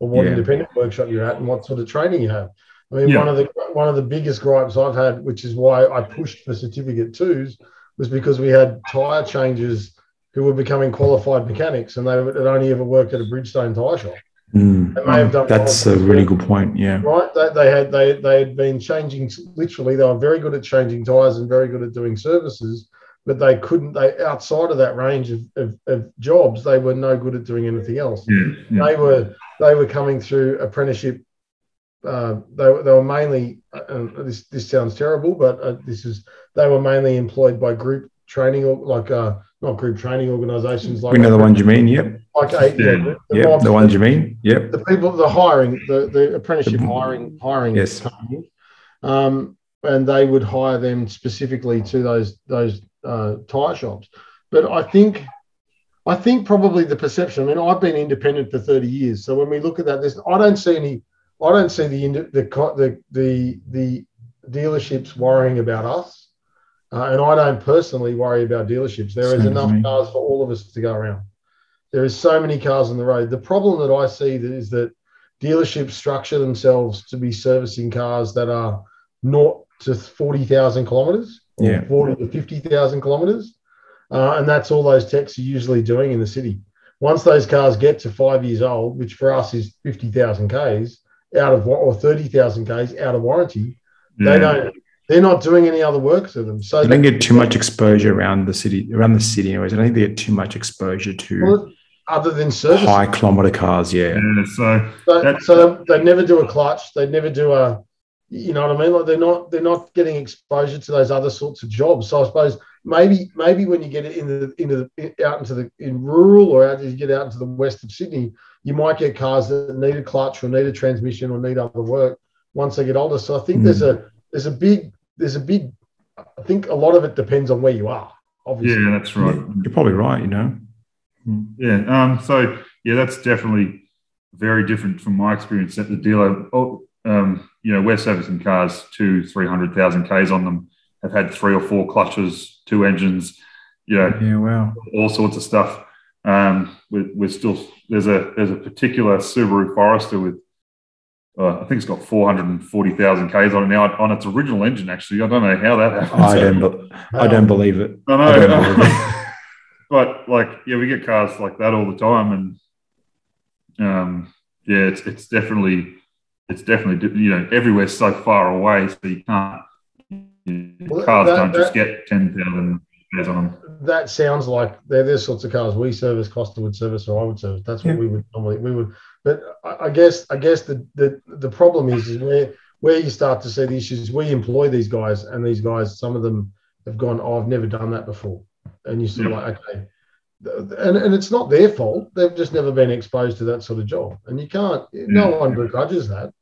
or what Yeah. independent workshop you're at and what sort of training you have. I mean, Yeah. one of the one of the biggest gripes I've had, which is why I pushed for certificate twos, was because we had tire changers who were becoming qualified mechanics and they had only ever worked at a Bridgestone tire shop. Mm. They may have done That's a really good point. Yeah. right? They, they had they they had been changing literally. They were very good at changing tires and very good at doing services, but they couldn't. They outside of that range of, of, of jobs, they were no good at doing anything else. yeah, yeah. They were they were coming through apprenticeship. Uh, they, were- they were mainly. Uh, this this sounds terrible, but uh, this is they were mainly employed by group training or like uh, not group training organisations like We know the ones you mean. Yep. like eight, Yeah. the, the Yep. mobs The ones you mean. Yep. the people, the hiring, the, the apprenticeship The- hiring, hiring Yes. company, um, and they would hire them specifically to those those uh, tire shops. But I think, I think probably the perception. I mean, I've been independent for thirty years, so when we look at that, there's I don't see any, I don't see the the the the, the dealerships worrying about us, uh, and I don't personally worry about dealerships. There is Same as enough me. cars for all of us to go around. There is so many cars on the road. The problem that I see that is that dealerships structure themselves to be servicing cars that are not to 40,000 kilometers Yeah. 40 to 50,000 kilometers. Uh, and that's all those techs are usually doing in the city. Once those cars get to five years old, which for us is 50,000 Ks out of wa- or 30,000 Ks out of warranty, they don't, they're not doing any other work to them. So They don't get too much exposure around the city, around the city, anyways. I don't think they get too much exposure to Well, other than service. high kilometer cars. Yeah. Yeah, so So, That- so they never do a clutch. They never do a, you know what I mean? Like they're not they're not getting exposure to those other sorts of jobs. So I suppose maybe maybe when you get it into the, into the out into the in rural or out as you get out into the west of Sydney, you might get cars that need a clutch or need a transmission or need other work once they get older. So I think there's a there's a big there's a big I think a lot of it depends on where you are. Obviously, yeah, that's right. You're probably right. You know. Yeah. Um, so yeah, that's definitely very different from my experience at the dealer. Oh, um, you know, we're servicing cars two, three hundred thousand k's on them. Have had three or four clutches, two engines, you know, Yeah, wow. all sorts of stuff. Um, we're, we're still there's a there's a particular Subaru Forester with uh, I think it's got 440,000 k's on it now on its original engine. Actually, I don't know how that happened. I don't, be- I don't believe it. I I don't know. believe but like, yeah, we get cars like that all the time, and um, yeah, it's it's definitely it's definitely you know everywhere's so far away, so you can't. Well, cars that- don't just get ten thousand k's on them. that sounds like they're the sorts of cars we service, Costa would service, or I would service. That's what Yeah. we would normally we would. But I, I guess I guess the, the the problem is is where where you start to see the issues. We employ these guys, and these guys, some of them have gone, "Oh, I've never done that before," and you're sort of like, okay. And, and it's not their fault. They've just never been exposed to that sort of job, and you can't. No one begrudges that.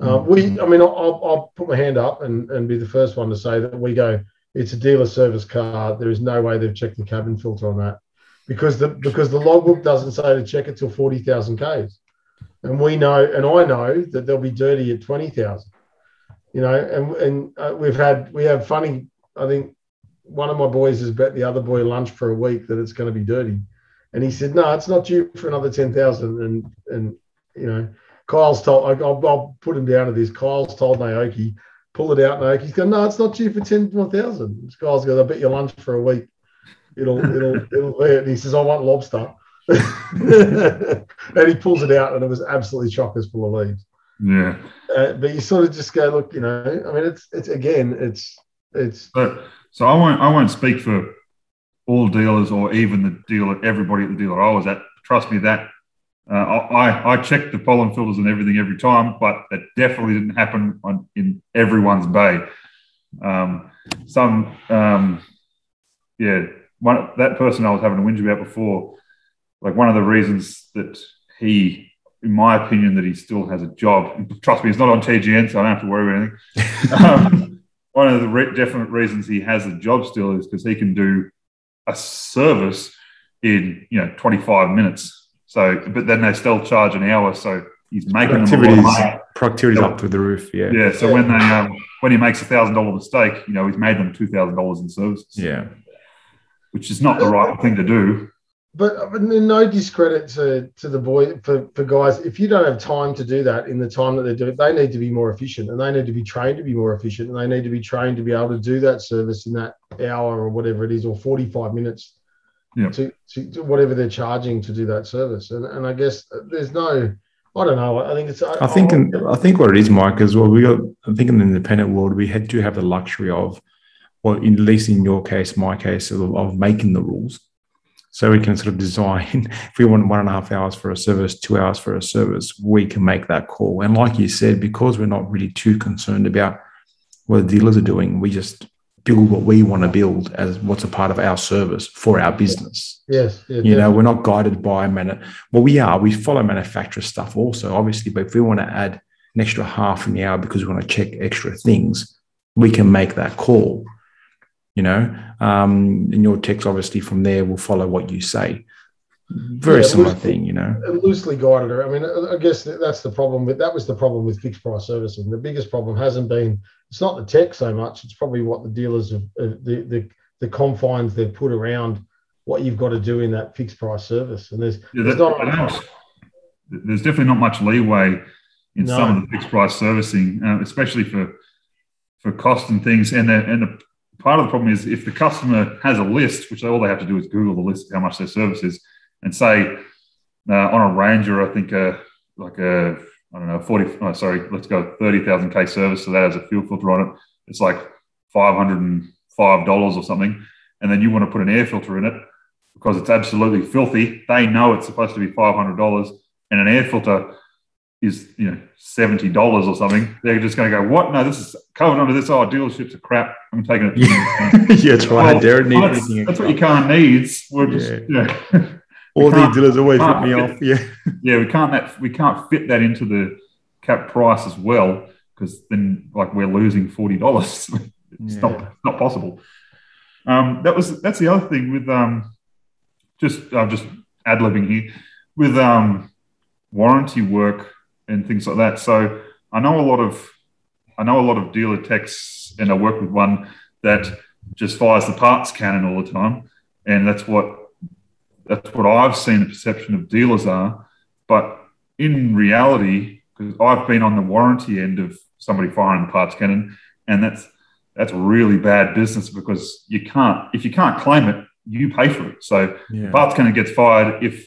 Uh, we, I mean, I'll, I'll put my hand up and, and be the first one to say that we go it's a dealer service car. There is no way they've checked the cabin filter on that because the because the logbook doesn't say to check it till forty thousand k's, and we know and I know that they'll be dirty at twenty thousand. You know, and and uh, we've had we have funny. I think one of my boys has bet the other boy lunch for a week that it's going to be dirty, and he said no, it's not due for another ten thousand. And and you know, Kyle's told I'll, I'll put him down to this. Kyle's told Naoki pull it out. Naoki's going, no, it's not due for ten more thousand. This guy's going, I bet your lunch for a week. It'll it'll it'll be it. And he says, I want lobster. and he pulls it out, and it was absolutely chockers full of leaves. Yeah. Uh, but you sort of just go, look, you know, I mean, it's it's again, it's it's So, so I won't I won't speak for all dealers or even the dealer, everybody at the dealer I was at. Trust me, that uh, I I checked the pollen filters and everything every time, but that definitely didn't happen on, in everyone's bay. Um, some um, yeah, one that person I was having a whinge about before, like one of the reasons that he, in my opinion, that he still has a job. Trust me, he's not on TGN, so I don't have to worry about anything. um, one of the re- definite reasons he has a job still is because he can do a service in you know 25 minutes. So, but then they still charge an hour, so he's making them a lot of Productivity's, money. productivity's Yeah. up through the roof. Yeah. Yeah. So when they um, when he makes a thousand dollar mistake, you know he's made them two thousand dollars in services. Yeah. which is not the right thing to do. but, but no discredit to to the boy for, for guys. If you don't have time to do that in the time that they do it, they need to be more efficient and they need to be trained to be more efficient and they need to be trained to be able to do that service in that hour or whatever it is or 45 minutes Yeah. to, to, to whatever they're charging to do that service. And and I guess there's no I don't know. I think it's I think in, I think what it is, Mike, as well. We got. I think in the independent world, we had to have the luxury of, well, in, at least in your case, my case, of, of making the rules, so we can sort of design. If we want one and a half hours for a service, two hours for a service, we can make that call. And like you said, because we're not really too concerned about what the dealers are doing, we just build what we want to build as what's a part of our service for our business. Yes, yeah, you know we're not guided by man well we are. We follow manufacturer stuff also. Obviously but if we want to add an extra half an hour because we want to check extra things we can make that call you know? Um and your text obviously from there will follow what you say very Yeah, similar loosely- thing you know loosely guided her. I mean, I guess that's the problem with that was the problem with fixed price servicing. The biggest problem hasn't been it's not the tech so much. It's probably what the dealers have uh, the the the confines they've put around what you've got to do in that fixed price service. And there's Yeah, there's that- not I don't- there's definitely not much leeway in No. some of the fixed price servicing, uh, especially for for cost and things. And the, and the, part of the problem is if the customer has a list, which all they have to do is Google the list of how much their service is, and say uh, on a Ranger, I think uh, like a I don't know forty. Oh, sorry, let's go thirty thousand k service. So that has a fuel filter on it. It's like five hundred and five dollars or something, and then you want to put an air filter in it because it's absolutely filthy. They know it's supposed to be five hundred dollars, and an air filter is you know seventy dollars or something. They're just going to go, "What? No, this is covered under this. Oh, dealerships are crap. I'm taking it." yeah that's right Well, Darren need that's, that's what your car needs. We're just Yeah. yeah. all the dealers always rip me off yeah yeah, we can't that we can't fit that into the cap price as well because then like we're losing forty dollars. it's Yeah. not it's not possible. Um, that was that's the other thing with um, just I'm just ad libbing here with um, warranty work and things like that. So I know a lot of I know a lot of dealer techs, and I work with one that just fires the parts cannon all the time, and that's what that's what I've seen the perception of dealers are. But in reality, because I've been on the warranty end of somebody firing the parts cannon, and that's that's really bad business because you can't if you can't claim it, you pay for it. So yeah. parts cannon gets fired if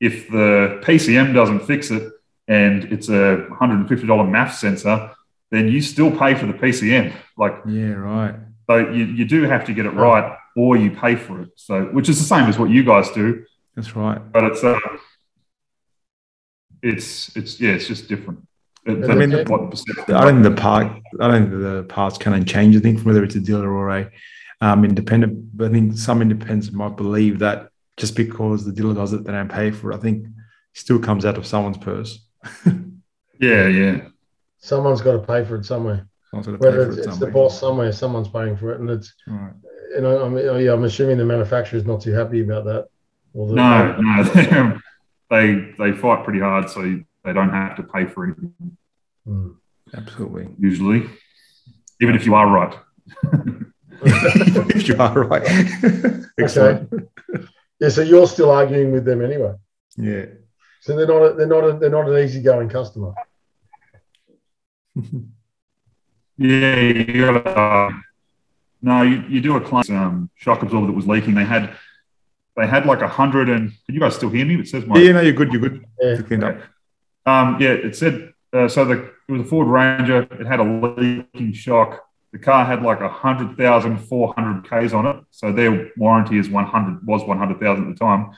if the PCM doesn't fix it and it's a $150 MAF sensor, then you still pay for the PCM. Like yeah, right. So you, you do have to get it right, or you pay for it. So which is the same as what you guys do. That's right. But it's uh, it's it's yeah, it's just different. I mean, the, I don't think the part, I don't think the parts can change. I think from whether it's a dealer or a um, independent. But I think some independents might believe that just because the dealer does it, they don't pay for it. I think it still comes out of someone's purse. yeah, yeah. Someone's got to pay for it somewhere. Whether it's, it it's the boss somewhere, someone's paying for it, and it's right. You know, I'm, yeah, I'm assuming the manufacturer is not too happy about that. The, no, no, they they fight pretty hard, so they don't have to pay for anything. Mm. Absolutely. Usually, even if you are right. if you are right. Excellent. Okay. Yeah, so you're still arguing with them anyway. Yeah. So they're not a, they're not a, they're not an easygoing customer. yeah, you got uh, no, you, you do a client um, shock absorber that was leaking. They had they had like a hundred and can you guys still hear me? It says my yeah, no, you're good, you're good. Yeah, um, yeah it said uh, so. The it was a Ford Ranger. It had a leaking shock. The car had like a hundred thousand four hundred k's on it, so their warranty is one hundred was one hundred thousand at the time.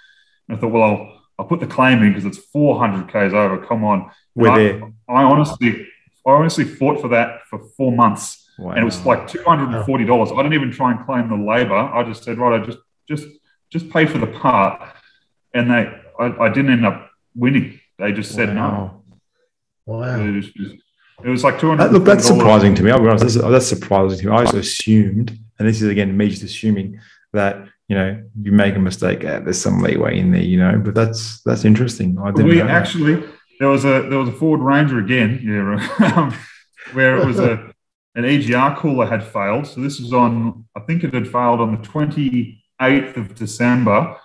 And I thought, well, I'll I'll put the claim in because it's four hundred k's over. Come on, we're I, there. I honestly, I honestly fought for that for four months, wow. and it was like two hundred and forty dollars. I didn't even try and claim the labour. I just said, right, I just just just pay for the part, and they, I, I didn't end up winning. They just said wow. no. Wow. It was, it was like two hundred. Look, that's surprising to me. I'll be honest. That's, that's surprising to me. I just assumed, and this is again me just assuming that you know you make a mistake. Uh, there's some leeway in there, you know. But that's that's interesting. I didn't. We actually there was a there was a Ford Ranger again, yeah, um, where it was a an EGR cooler had failed. So this was on, I think it had failed on the 28th of December,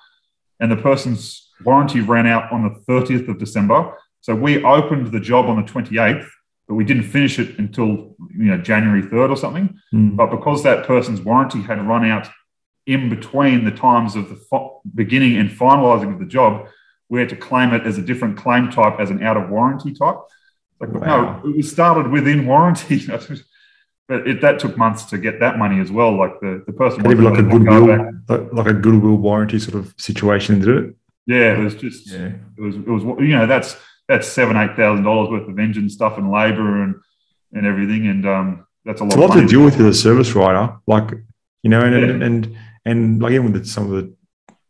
and the person's warranty ran out on the 30th of December. So we opened the job on the 28th, but we didn't finish it until you know January 3rd or something. Mm. But because that person's warranty had run out in between the times of the fo- beginning and finalizing of the job, we had to claim it as a different claim type as an out of warranty type. Like, wow. no, it started within warranty. but it, that took months to get that money as well. Like the, the person even like a goodwill, like, like a goodwill warranty sort of situation, did it? Yeah, it was just yeah. it was it was you know that's that's seven eight thousand dollars worth of engine stuff and labor and and everything, and um, that's a lot. It's a lot to deal with as a service writer, like you know, and yeah. and, and and like even with some of the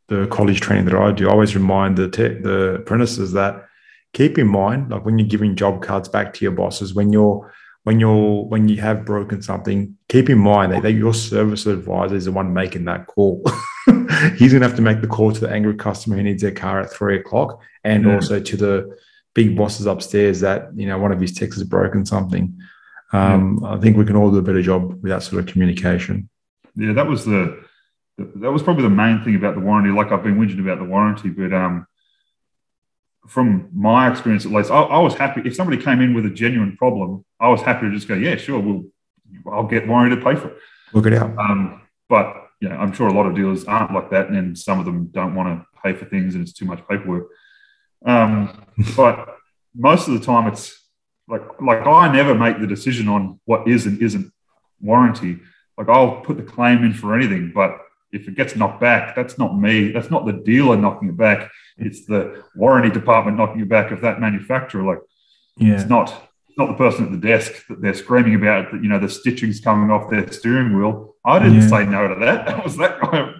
the college training that I do, I always remind the tech, the apprentices that keep in mind, like when you're giving job cards back to your bosses, when you're when you're when you have broken something, keep in mind that, that your service advisor is the one making that call. He's gonna have to make the call to the angry customer who needs their car at three o'clock, and yeah. also to the big bosses upstairs that you know one of his techs has broken something. Um. I think we can all do a better job with that sort of communication. Yeah, that was the that was probably the main thing about the warranty. Like I've been whinging about the warranty, but um, from my experience at least, I, I, was happy if somebody came in with a genuine problem. I was happy to just go, yeah, sure, we'll I'll get warranty to pay for it. Look it out. Um, but yeah, I'm sure a lot of dealers aren't like that, and some of them don't want to pay for things, and it's too much paperwork. Um, but most of the time, it's like like I never make the decision on what is and isn't warranty. Like I'll put the claim in for anything, but if it gets knocked back, that's not me. That's not the dealer knocking it back. It's the warranty department knocking it back of that manufacturer. Like, yeah. it's not not the person at the desk that they're screaming about that you know the stitching's coming off their steering wheel. I didn't yeah. say no to that. That was that guy.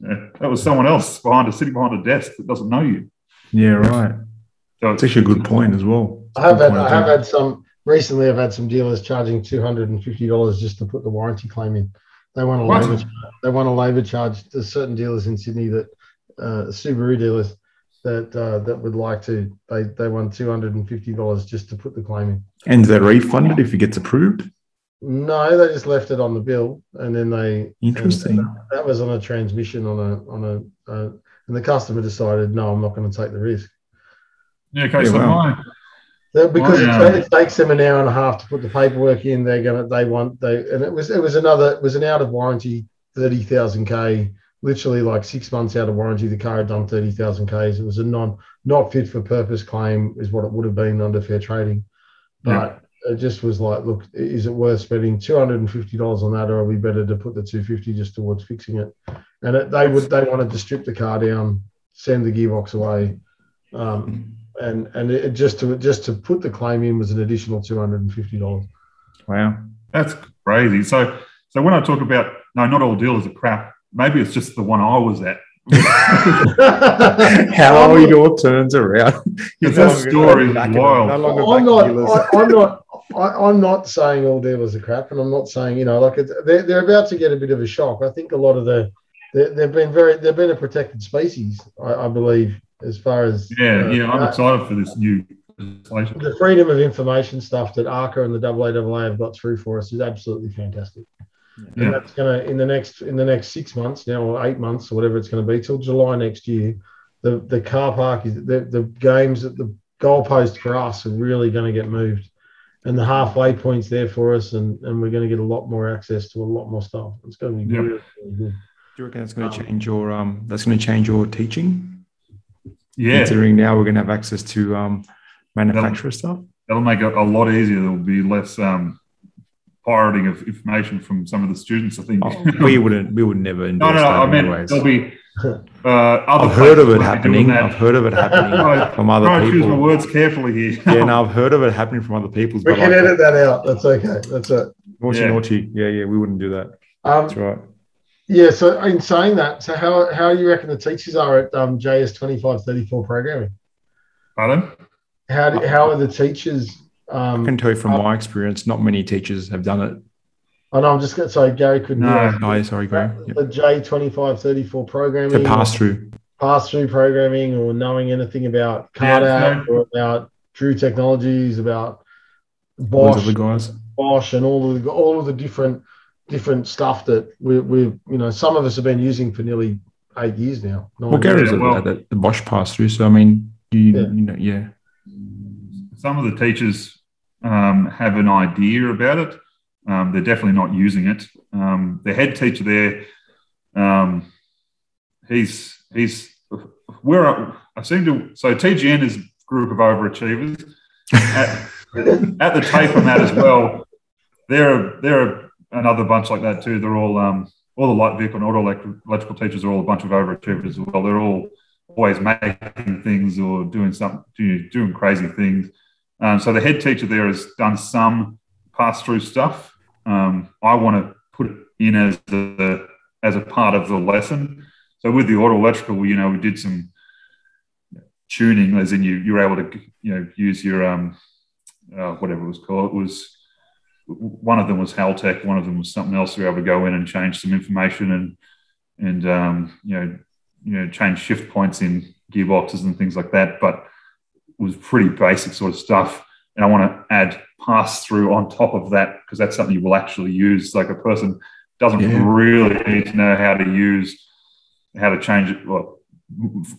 Yeah, that was someone else behind a sitting behind a desk that doesn't know you. Yeah, right. So it's, it's actually a good point as well. I have had I have had some recently. I've had some dealers charging two hundred and fifty dollars just to put the warranty claim in. They want a what? labor. They want a labor charge. There's certain dealers in Sydney that uh, Subaru dealers that uh, that would like to. They they won two hundred and fifty dollars just to put the claim in. And they're refunded if it gets approved. No, they just left it on the bill, and then they. Interesting. That was on a transmission on a on a, uh, and the customer decided, no, I'm not going to take the risk. Yeah, okay, Yeah, so wow. mine, because Wow. it, it takes them an hour and a half to put the paperwork in. They're gonna they want they and it was it was another it was an out of warranty thirty thousand k. Literally like six months out of warranty, the car had done thirty thousand k's. It was a non not fit for purpose claim, is what it would have been under fair trading. But it just was like, look, is it worth spending two hundred and fifty dollars on that, or are we better to put the two fifty just towards fixing it? And it, they would they wanted to strip the car down, send the gearbox away, um, and and it, just to just to put the claim in was an additional two hundred and fifty dollars. Wow. that's crazy. So, so when I talk about no, not all dealers are crap. Maybe it's just the one I was at. How are your turns around. Because that story is wild. I'm not. I, I'm not. I, I'm not saying all dealers are crap, and I'm not saying you know like it's, they're they're about to get a bit of a shock. I think a lot of the they, they've been very they've been a protected species, I, I believe, as far as Yeah, uh, yeah, I'm uh, excited for this new legislation. the freedom of information stuff that ARCA and the AAA have got through for us is absolutely fantastic. Yeah. And that's gonna in the next in the next six months now or eight months or whatever it's going to be till July next year. The the car park is the the games that the goalpost for us are really going to get moved, and the halfway points there for us, and and we're going to get a lot more access to a lot more stuff. It's going to be Yeah. really, really good. Do you reckon that's going to change your um? That's going to change your teaching. Yeah, Considering now we're going to have access to um, manufacturer stuff. that'll make it a lot easier. There'll be less um, pirating of information from some of the students. I think. we wouldn't. We would never. no, no, no. that I mean, anyways. there'll be uh, other. I've heard of it happening. I've heard of it happening Right. from other Try to choose my words carefully here. Yeah, no, I've heard of it happening from other people. We But can like, edit that out. That's okay. That's it. naughty, Yeah. naughty. Yeah, yeah, we wouldn't do that. Um, That's right. Yeah. So in saying that, so how how do you reckon the teachers are at um, JS twenty five thirty four programming? Pardon? How do, how are the teachers? I Um, can tell you from my experience, not many teachers have done it. I know I'm just going to say Gary couldn't No. hear us. Oh, sorry, Graham. Yep. the J2534 programming, To pass through. pass through programming, or knowing anything about Yeah, CarDAQ or about Drew Technologies, about Those Bosch, other guys. Bosch, and all of the all of the different different stuff that we we you know some of us have been using for nearly eight years now. Nine Well, Gary's Yeah, at well- the, the Bosch pass through. So I mean, you, Yeah. you know, yeah. Some of the teachers um, have an idea about it. Um, they're definitely not using it. Um, the head teacher there, um, he's he's where I seem to. So TGN is a group of overachievers. At, at the TAFE on that as well, they're they're another bunch like that too. They're all um, all the light vehicle and auto electrical teachers are all a bunch of overachievers as well. They're all always making things or doing something, doing, crazy things. Um, so the head teacher there has done some pass through stuff. Um, I want to put it in as a as a part of the lesson. So with the auto electrical, you know, we did some tuning, as in you you were able to you know use your um uh, whatever it was called. It was one of them was Haltech, one of them was something else. We were able to go in and change some information and and um, you know you know change shift points in gearboxes and things like that. But it was pretty basic sort of stuff. And I want to add pass through on top of that because that's something you will actually use. Like a person doesn't Yeah. really need to know how to use how to change it. Well,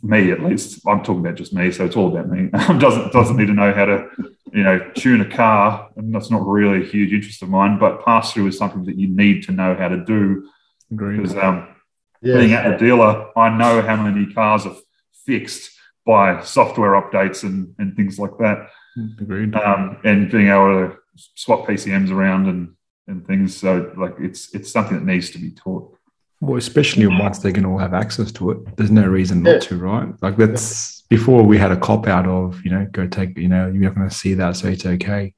me at least. I'm talking about just me, so it's all about me. doesn't doesn't need to know how to you know tune a car, and that's not really a huge interest of mine. But pass through is something that you need to know how to do Agreed. because um, being at the dealer, I know how many cars are fixed by software updates and, and things like that. Agreed. Um, and being able to swap PCMs around and, and things. So like it's it's something that needs to be taught. Well, especially once they can all have access to it, there's no reason Yeah. not to, right? Like that's before we had a cop out of, you know, go take, you know, you're not going to see that, so it's okay.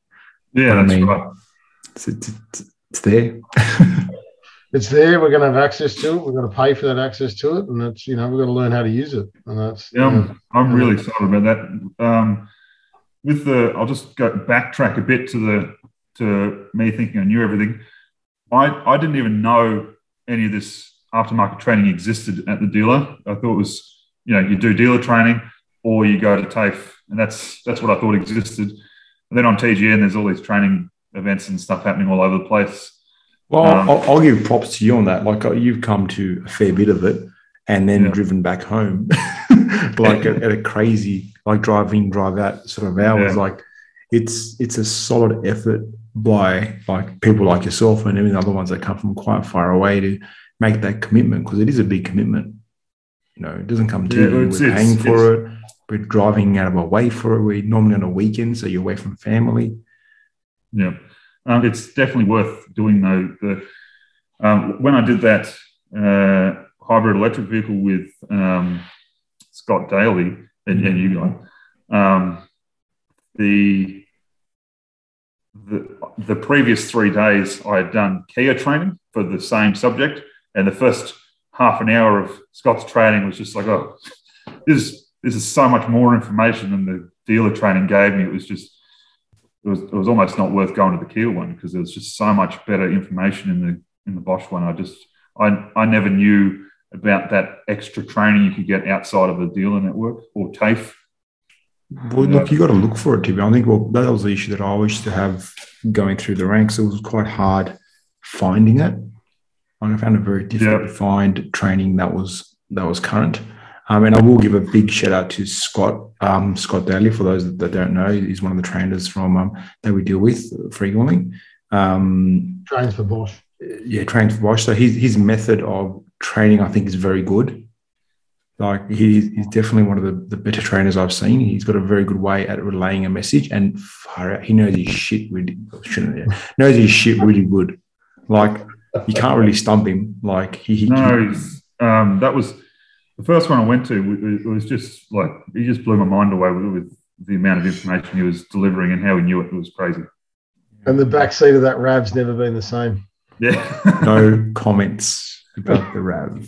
Yeah, What I mean. right. It's, it's, it's, it's there. it's there. We're going to have access to it. We're going to pay for that access to it, and that's you know we're going to learn how to use it, and that's Yeah, I'm, I'm really excited about that. Um, with the, I'll just go backtrack a bit to the to me thinking I knew everything. I I didn't even know any of this aftermarket training existed at the dealer. I thought it was, you know, you do dealer training, or you go to TAFE, and that's that's what I thought existed. And then on TGN, there's all these training events and stuff happening all over the place. Well, um, I'll, I'll, give props to you on that. Like uh, you've come to a fair bit of it, and then yeah. driven back home, like at, at, a crazy, like driving drive out sort of hours. Yeah. Like it's it's a solid effort by like people like yourself and even the other ones that come from quite far away to make that commitment because it is a big commitment. You know, it doesn't come to yeah, you. We're paying for it. We're driving out of our way for it. We're normally on a weekend, so you're away from family. Yeah, um, it's definitely worth doing though. The um, when I did that uh, hybrid electric vehicle with um, Scott Daly and, and you guys, um, the the the previous three days I had done Kia training for the same subject, and the first half an hour of Scott's training was just like, oh, this this is so much more information than the dealer training gave me. It was just it was it was almost not worth going to the Kia one because there was just so much better information in the in the Bosch one. I just I I never knew about that extra training you could get outside of the dealer network or TAFE. Well, look, you got to look for it. Be, I think well, that was the issue that I used to have going through the ranks. It was quite hard finding it. I found it very difficult to find training that was that was current. Um, and I will give a big shout out to Scott, um, Scott Daly, for those that don't know. He's one of the trainers from um, that we deal with frequently. Um, trains for Bosch. Yeah, trains for Bosch. So his, his method of training, I think, is very good. Like he, he's definitely one of the, the better trainers I've seen. He's got a very good way at relaying a message, and far out, he knows his shit really. Shouldn't yeah, knows his shit really good. Like you can't really stump him. Like he, he no, um, that was the first one I went to it was just like he just blew my mind away with, with, the amount of information he was delivering and how he knew it. It was crazy. And the back seat of that Rav's never been the same. Yeah. no comments about the Rav.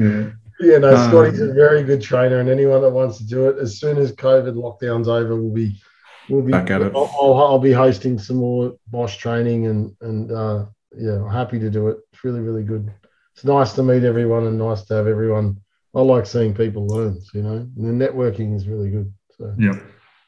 yeah. Yeah, no, um, Scotty's a very good trainer, and anyone that wants to do it, as soon as COVID lockdown's over, will be will be back at it. I'll, I'll, I'll, be hosting some more Bosch training, and and uh, yeah, happy to do it. It's really, really good. It's nice to meet everyone and nice to have everyone. I like seeing people learn, you know, and the networking is really good. So, yeah.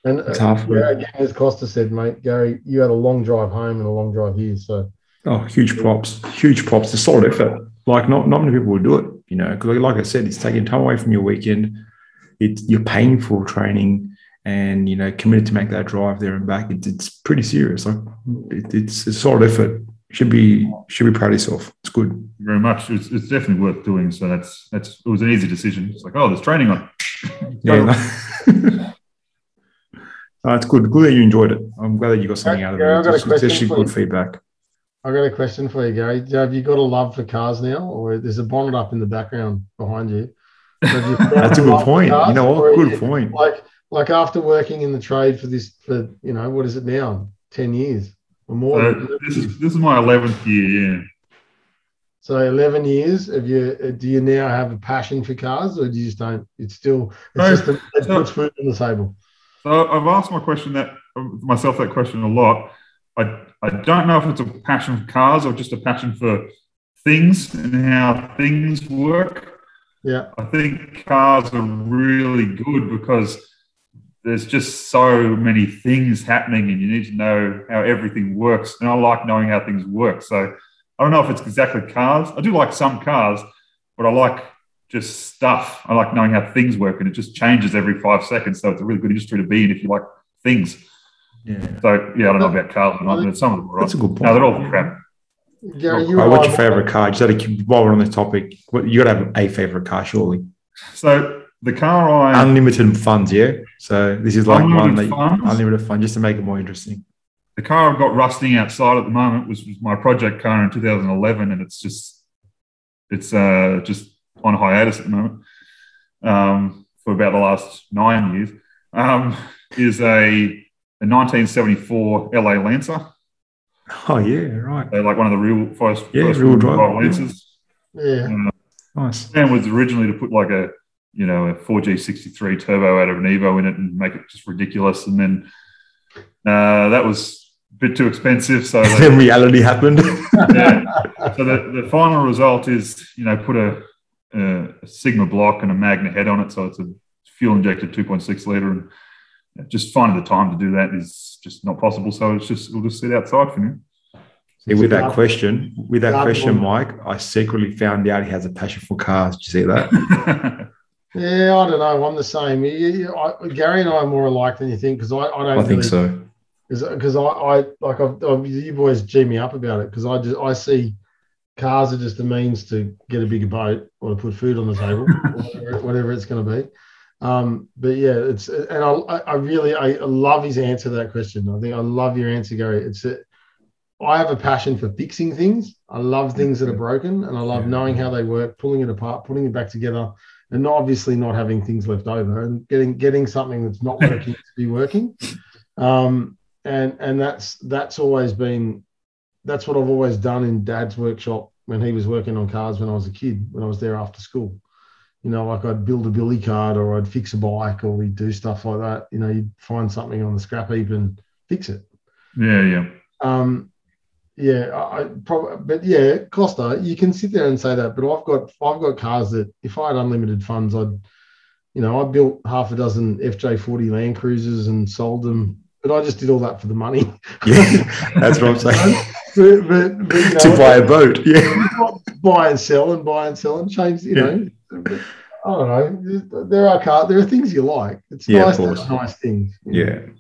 And uh, yeah, again, as Costa said, mate, Gary, you had a long drive home and a long drive here. So, oh, huge props, huge props. A solid effort. Like, not, not many people would do it, you know, because like I said, it's taking time away from your weekend. It's, you're paying for training and, you know, committed to make that drive there and back. It, it's pretty serious. Like, it, it's a solid effort should be should be proud of yourself. It's good. Very much. It's, it's definitely worth doing. So that's that's it was an easy decision. It's like, oh, there's training on. yeah. no, uh, it's good. Good that you enjoyed it. I'm glad that you got something uh, out of it. I've got it's, a question actually good you. feedback. I got a question for you, Gary. Have you got a love for cars now, or there's a bonnet up in the background behind you? you That's a good point. You know what? Good you, point. Like, like after working in the trade for this, for you know, what is it now? Ten years or more. This is this is my eleventh year. Yeah. So eleven years. Have you? Do you now have a passion for cars, or do you just don't? It's still it's just a, it so, puts food on the table. So I've asked my question that myself that question a lot. I I don't know if it's a passion for cars or just a passion for things and how things work. Yeah. I think cars are really good because there's just so many things happening and you need to know how everything works. And I like knowing how things work. So I don't know if it's exactly cars. I do like some cars, but I like just stuff. I like knowing how things work and it just changes every five seconds. So it's a really good industry to be in if you like things. Yeah. So yeah, I don't know about cars or not, but some of them are right. That's a good point. No, they're all crap. Gary, you what's your favorite car? Just while we're on the topic, you got to have a favorite car, surely. So the car I unlimited funds, yeah. So this is like one that funds, unlimited fund just to make it more interesting. The car I've got rusting outside at the moment was, was my project car in 2011, and it's just it's uh, just on hiatus at the moment um, for about the last nine years. Um, is a, a 1974 LA Lancer. Oh yeah, right. So like one of the real first, yeah, first real drive Lancers. Yeah, uh, nice. And was originally to put like a you know, a 4G63 turbo out of an Evo in it and make it just ridiculous. And then uh, that was a bit too expensive. So then reality happened. yeah. So the, the final result is, you know, put a, a Sigma block and a Magna head on it, so it's a fuel injected 2.6 liter, and just finding the time to do that is just not possible. So it's just we'll just sit outside for now. See, with that question, with that question, Mike, I secretly found out he has a passion for cars. Did you see that? Yeah, I don't know. I'm the same. I, Gary and I are more alike than you think because I, I don't. I think so. Because I, I like I've, I've, you boys g me up about it because I just I see cars are just a means to get a bigger boat or to put food on the table, whatever, whatever, it's going to be. Um, but yeah, it's and I, I really I love his answer to that question. I think I love your answer, Gary. It's a, I have a passion for fixing things. I love things that are broken, and I love yeah. knowing how they work, pulling it apart, putting it back together, and obviously not having things left over and getting getting something that's not working to be working. Um, and and that's that's always been that's what I've always done in Dad's workshop when he was working on cars when I was a kid when I was there after school. You know, like I'd build a billy cart or I'd fix a bike or we'd do stuff like that. You know, you'd find something on the scrap heap and fix it. Yeah, yeah. Um, yeah, I probably, but yeah, Costa, you can sit there and say that, but I've got I've got cars that if I had unlimited funds, I'd, you know, I built half a dozen FJ40 Land Cruisers and sold them, but I just did all that for the money. Yeah, that's what I'm saying. but, but, but, you know, to buy a boat, yeah, buy and sell and buy and sell and change, you yeah. know. But, I don't know. There are car, there are things you like. It's yeah, nice nice things. Yeah. Know?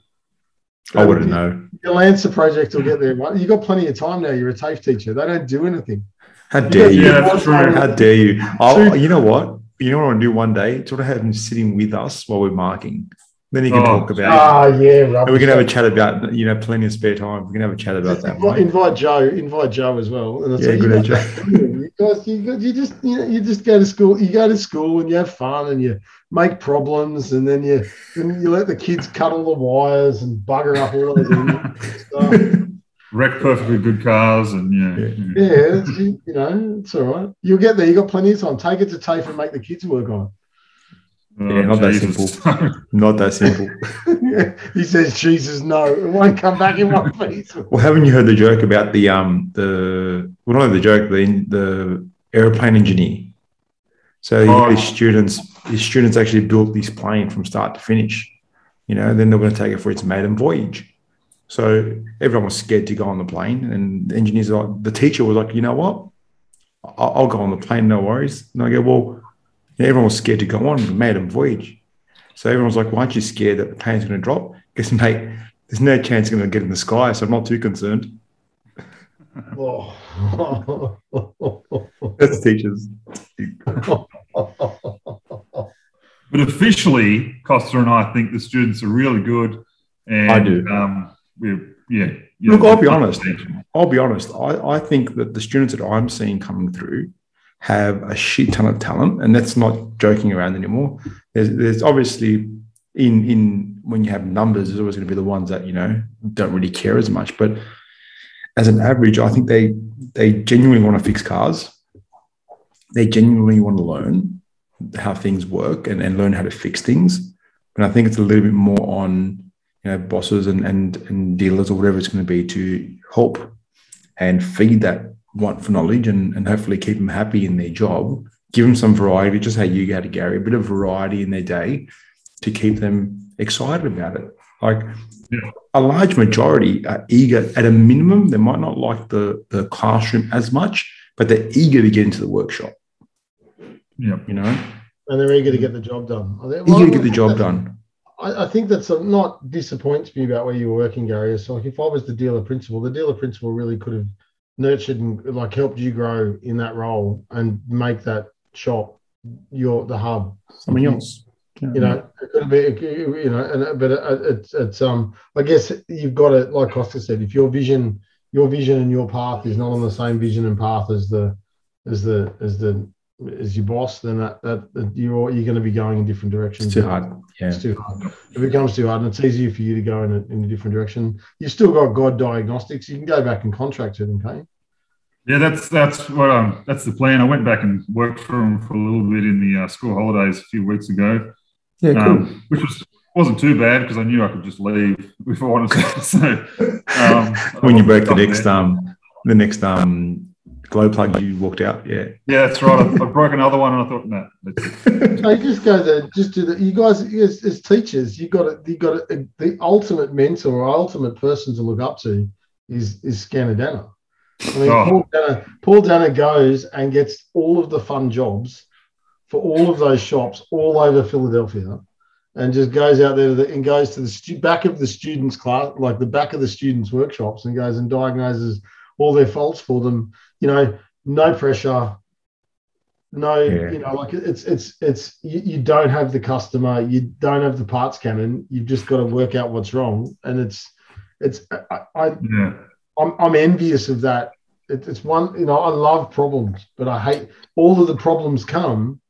I wouldn't know. Your Lancer project will get there. You've got plenty of time now. You're a TAFE teacher. They don't do anything. How dare you? Yeah, that's true. How dare you? I'll, you know what? You know what I'll do one day? Sort of have him sitting with us while we're marking. Then he can oh. talk about Ah, yeah, right. we can have a chat about, you know, plenty of spare time. We can have a chat about that. Invite, invite Joe. Invite Joe as well. And yeah, good Joe. you guys, you, you just, you know, you just go to school. You go to school and you have fun and you make problems, and then you then you let the kids cut all the wires and bugger up all those stuff. Wreck perfectly good cars, and yeah, yeah, yeah you, you, know, it's all right. You'll get there. You got plenty of time. Take it to TAFE and make the kids work on. Oh, yeah, not Jesus. that simple. not that simple. yeah. He says, "Jesus, no, it won't come back in one piece." well, haven't you heard the joke about the um the well, not the joke, the the airplane engineer? So oh. his students, his students actually built this plane from start to finish. You know, then they're going to take it for its maiden voyage. So everyone was scared to go on the plane, and the engineers, like, the teacher was like, you know what, I'll, go on the plane, no worries. And I go, well everyone was scared to go on the maiden voyage. So everyone was like, why aren't you scared that the plane's going to drop? Because, mate, there's no chance it's going to get in the sky. So I'm not too concerned. Oh. That's teachers. but officially, Costa and I think the students are really good. And, I do. Um, we're, yeah. Look, I'll be honest. I'll be honest. I, I think that the students that I'm seeing coming through have a shit ton of talent, and that's not joking around anymore. There's, there's obviously in in when you have numbers, there's always going to be the ones that you know don't really care as much. But as an average, I think they they genuinely want to fix cars. They genuinely want to learn how things work and, and learn how to fix things. But I think it's a little bit more on you know bosses and and, and dealers or whatever it's going to be to help and feed that want for knowledge and, and hopefully keep them happy in their job. Give them some variety, just how you had to Gary, a bit of variety in their day to keep them excited about it. Like yeah. a large majority are eager at a minimum. They might not like the, the classroom as much, but they're eager to get into the workshop. Yeah. You know? And they're eager to get the job done. They, well, eager to get the job done. I, I think that's a, not disappoints me about where you were working, Gary. So like if I was the dealer principal, the dealer principal really could have nurtured and like helped you grow in that role and make that shop your the hub. Something else. You know, it could be, you know, and but it's it's um. I guess you've got to, like Costa said, if your vision, your vision and your path is not on the same vision and path as the, as the as the as your boss, then that, that, that you're you're going to be going in different directions. It's too hard. Yeah, it's too hard. It becomes too hard, and it's easier for you to go in a, in a different direction. You've still got God diagnostics. You can go back and contract to them, can't you? Yeah, that's that's what um, that's the plan. I went back and worked for them for a little bit in the uh, school holidays a few weeks ago. Yeah, cool. Um, which was wasn't too bad because I knew I could just leave if I wanted to. so um, when you broke the next there. um the next um glow plug, you walked out. Yeah. Yeah, that's right. I, I broke another one, and I thought, no. that's- No, you just go there, just do that. You guys, as, as teachers, you got it. You got it. The ultimate mentor or ultimate person to look up to is is Scanner Danner. I mean, Oh. Paul, Danner, Paul Danner goes and gets all of the fun jobs for all of those shops all over Philadelphia, and just goes out there to the, and goes to the stu- back of the students' class, like the back of the students' workshops, and goes and diagnoses all their faults for them. You know, no pressure, no, Yeah. you know, like it's it's it's you, you don't have the customer, you don't have the parts cannon. You've just got to work out what's wrong, and it's it's I, I yeah. I'm I'm envious of that. It, it's one, you know, I love problems, but I hate all of the problems come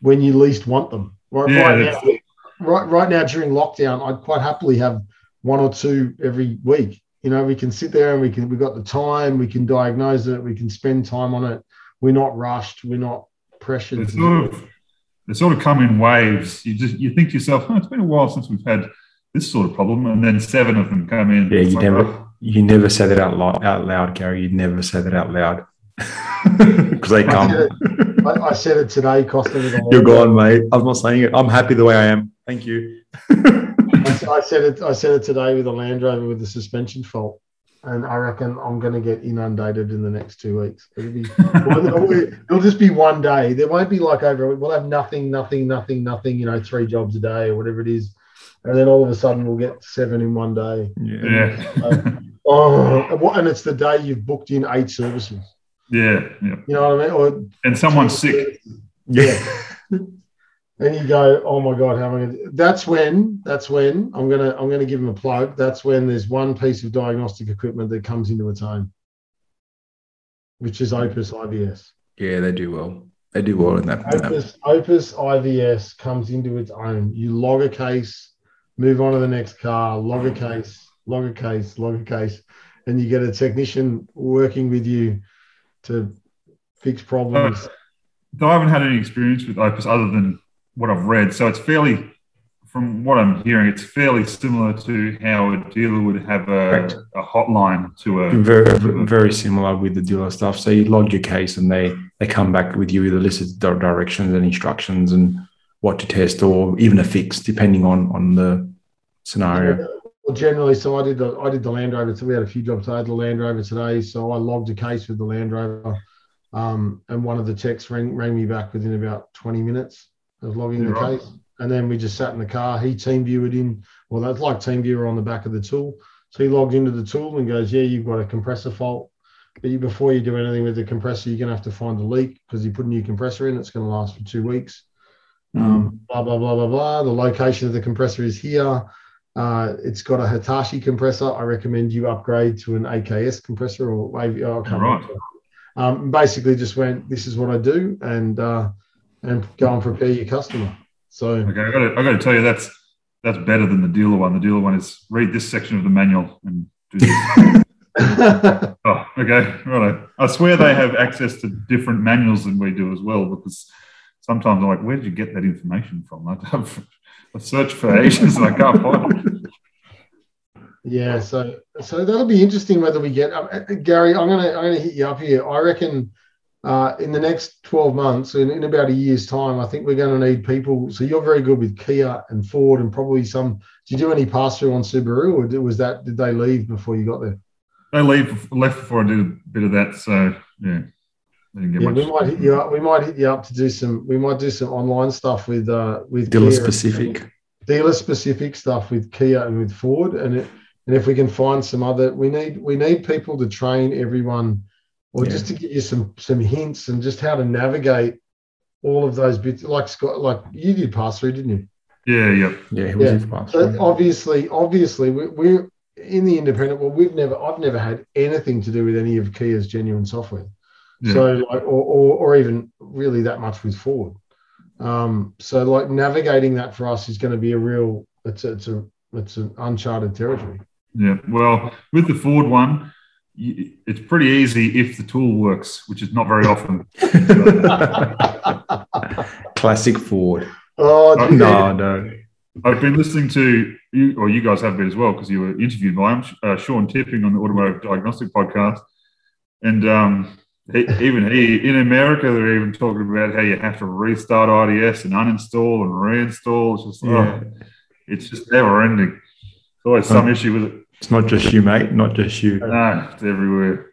when you least want them. Right, Yeah, right now, right, right now during lockdown, I'd quite happily have one or two every week. You know, we can sit there and we can we've got the time, we can diagnose it, we can spend time on it. We're not rushed, we're not pressured. It's sort of they sort of come in waves. You just you think to yourself, oh, it's been a while since we've had this sort of problem, and then seven of them come in. Yeah, you like, never oh, you never say that out loud, out loud, Gary. You'd never say that out loud because they I come. Said it, I, I said it today, Costa. with You're gone, mate. I'm not saying it. I'm happy the way I am. Thank you. I said- I said it. I said it today with a Land Rover with the suspension fault, and I reckon I'm going to get inundated in the next two weeks. It'll be. it'll just be one day. There won't be like over. We'll have nothing, nothing, nothing, nothing. You know, three jobs a day or whatever it is, and then all of a sudden we'll get seven in one day. Yeah. yeah, Oh, and it's the day you've booked in eight services. Yeah, yeah. You know what I mean? Or And someone's sick. Yeah. and you go, oh my god, how am I going? to That's when. That's when I'm gonna. I'm gonna give them a plug. That's when there's one piece of diagnostic equipment that comes into its own, which is Opus IVS. Yeah, they do well. They do well in that. in that. Opus Opus IVS comes into its own. You log a case, move on to the next car, log a case, log a case, log a case, and you get a technician working with you to fix problems. I haven't had any experience with Opus other than what I've read, so it's fairly, from what I'm hearing, it's fairly similar to how a dealer would have a, a hotline to a. Very, very similar with the dealer stuff. So you log your case, and they they come back with you with a list of directions and instructions and what to test, or even a fix, depending on on the scenario. Well, generally, so I did the I did the Land Rover. So we had a few jobs. I had the Land Rover today, so I logged a case with the Land Rover, um, and one of the techs rang, rang me back within about 20 minutes of logging the Right. case. And then we just sat in the car. He team viewed in. Well, that's like TeamViewer on the back of the tool. So he logged into the tool and goes, "Yeah, you've got a compressor fault." But you, before you do anything with the compressor, you're going to have to find a leak because you put a new compressor in. It's going to last for two weeks. Um, blah blah blah blah blah. The location of the compressor is here. Uh, it's got a Hitachi compressor. I recommend you upgrade to an AKS compressor or maybe oh, I Right. Um, basically, just went. This is what I do, and uh, and go and prepare your customer. So Okay, I got to, I got to tell you that's that's better than the dealer one. The dealer one is read this section of the manual and do this. oh, okay, right. I swear they have access to different manuals than we do as well because sometimes I'm like, where did you get that information from? I've, I've searched for ages and I can't find it. Yeah, so so that'll be interesting whether we get uh, uh, Gary. I'm gonna I'm gonna hit you up here. I reckon uh, in the next 12 months, in, in about a year's time, I think we're going to need people. So you're very good with Kia and Ford, and probably some. Did you do any pass through on Subaru, or did, was that did they leave before you got there? They leave left before I did a bit of that, so yeah, I didn't get Yeah, we might hit you up. We might hit you up to do some. We might do some online stuff with uh with Dealer Kia and- specific. dealer specific stuff with Kia and with Ford, and it, and if we can find some other, we need we need people to train everyone, or Yeah. just to give you some some hints and just how to navigate all of those bits. Like Scott, like you did pass through, didn't you? Yeah, yeah. Yeah, he was Yeah. in fast. So obviously, obviously, we, we're in the independent. Well, we've never, I've never had anything to do with any of Kia's genuine software. Yeah. So, like, or, or, or even really that much with Ford. Um, so, like, navigating that for us is going to be a real. It's a, it's a it's an uncharted territory. Yeah, well, with the Ford one, it's pretty easy if the tool works, which is not very often. Classic Ford. Oh, No, no. I've been listening to you, or you guys have been as well, because you were interviewed by him, uh, Sean Tipping on the Automotive Diagnostic podcast. And um, he, even he in America, they're even talking about how you have to restart IDS and uninstall and reinstall. It's just, yeah. oh, it's just never ending. There's always some issue with it. It's not just you, mate. Not just you. No, it's everywhere.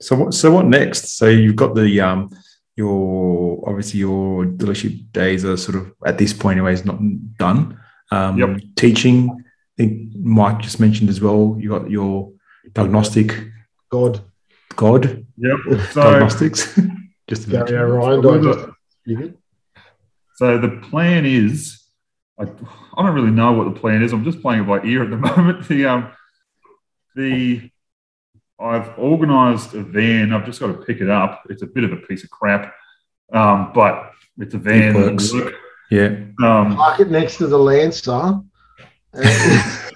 So what? So what next? So you've got the um, your obviously your dealership days are sort of at this point, anyways, not done. Um, Yep. Teaching. I think Mike just mentioned as well. You got your diagnostic God, God Yep. So, diagnostics. just to Gary mention. ÓRiain, So. You good? so the plan is, I, I don't really know what the plan is. I'm just playing it by ear at the moment. The um, the I've organised a van. I've just got to pick it up. It's a bit of a piece of crap, um, but it's a van. It works. work. Yeah. Um, Park it next to the Lancer. that's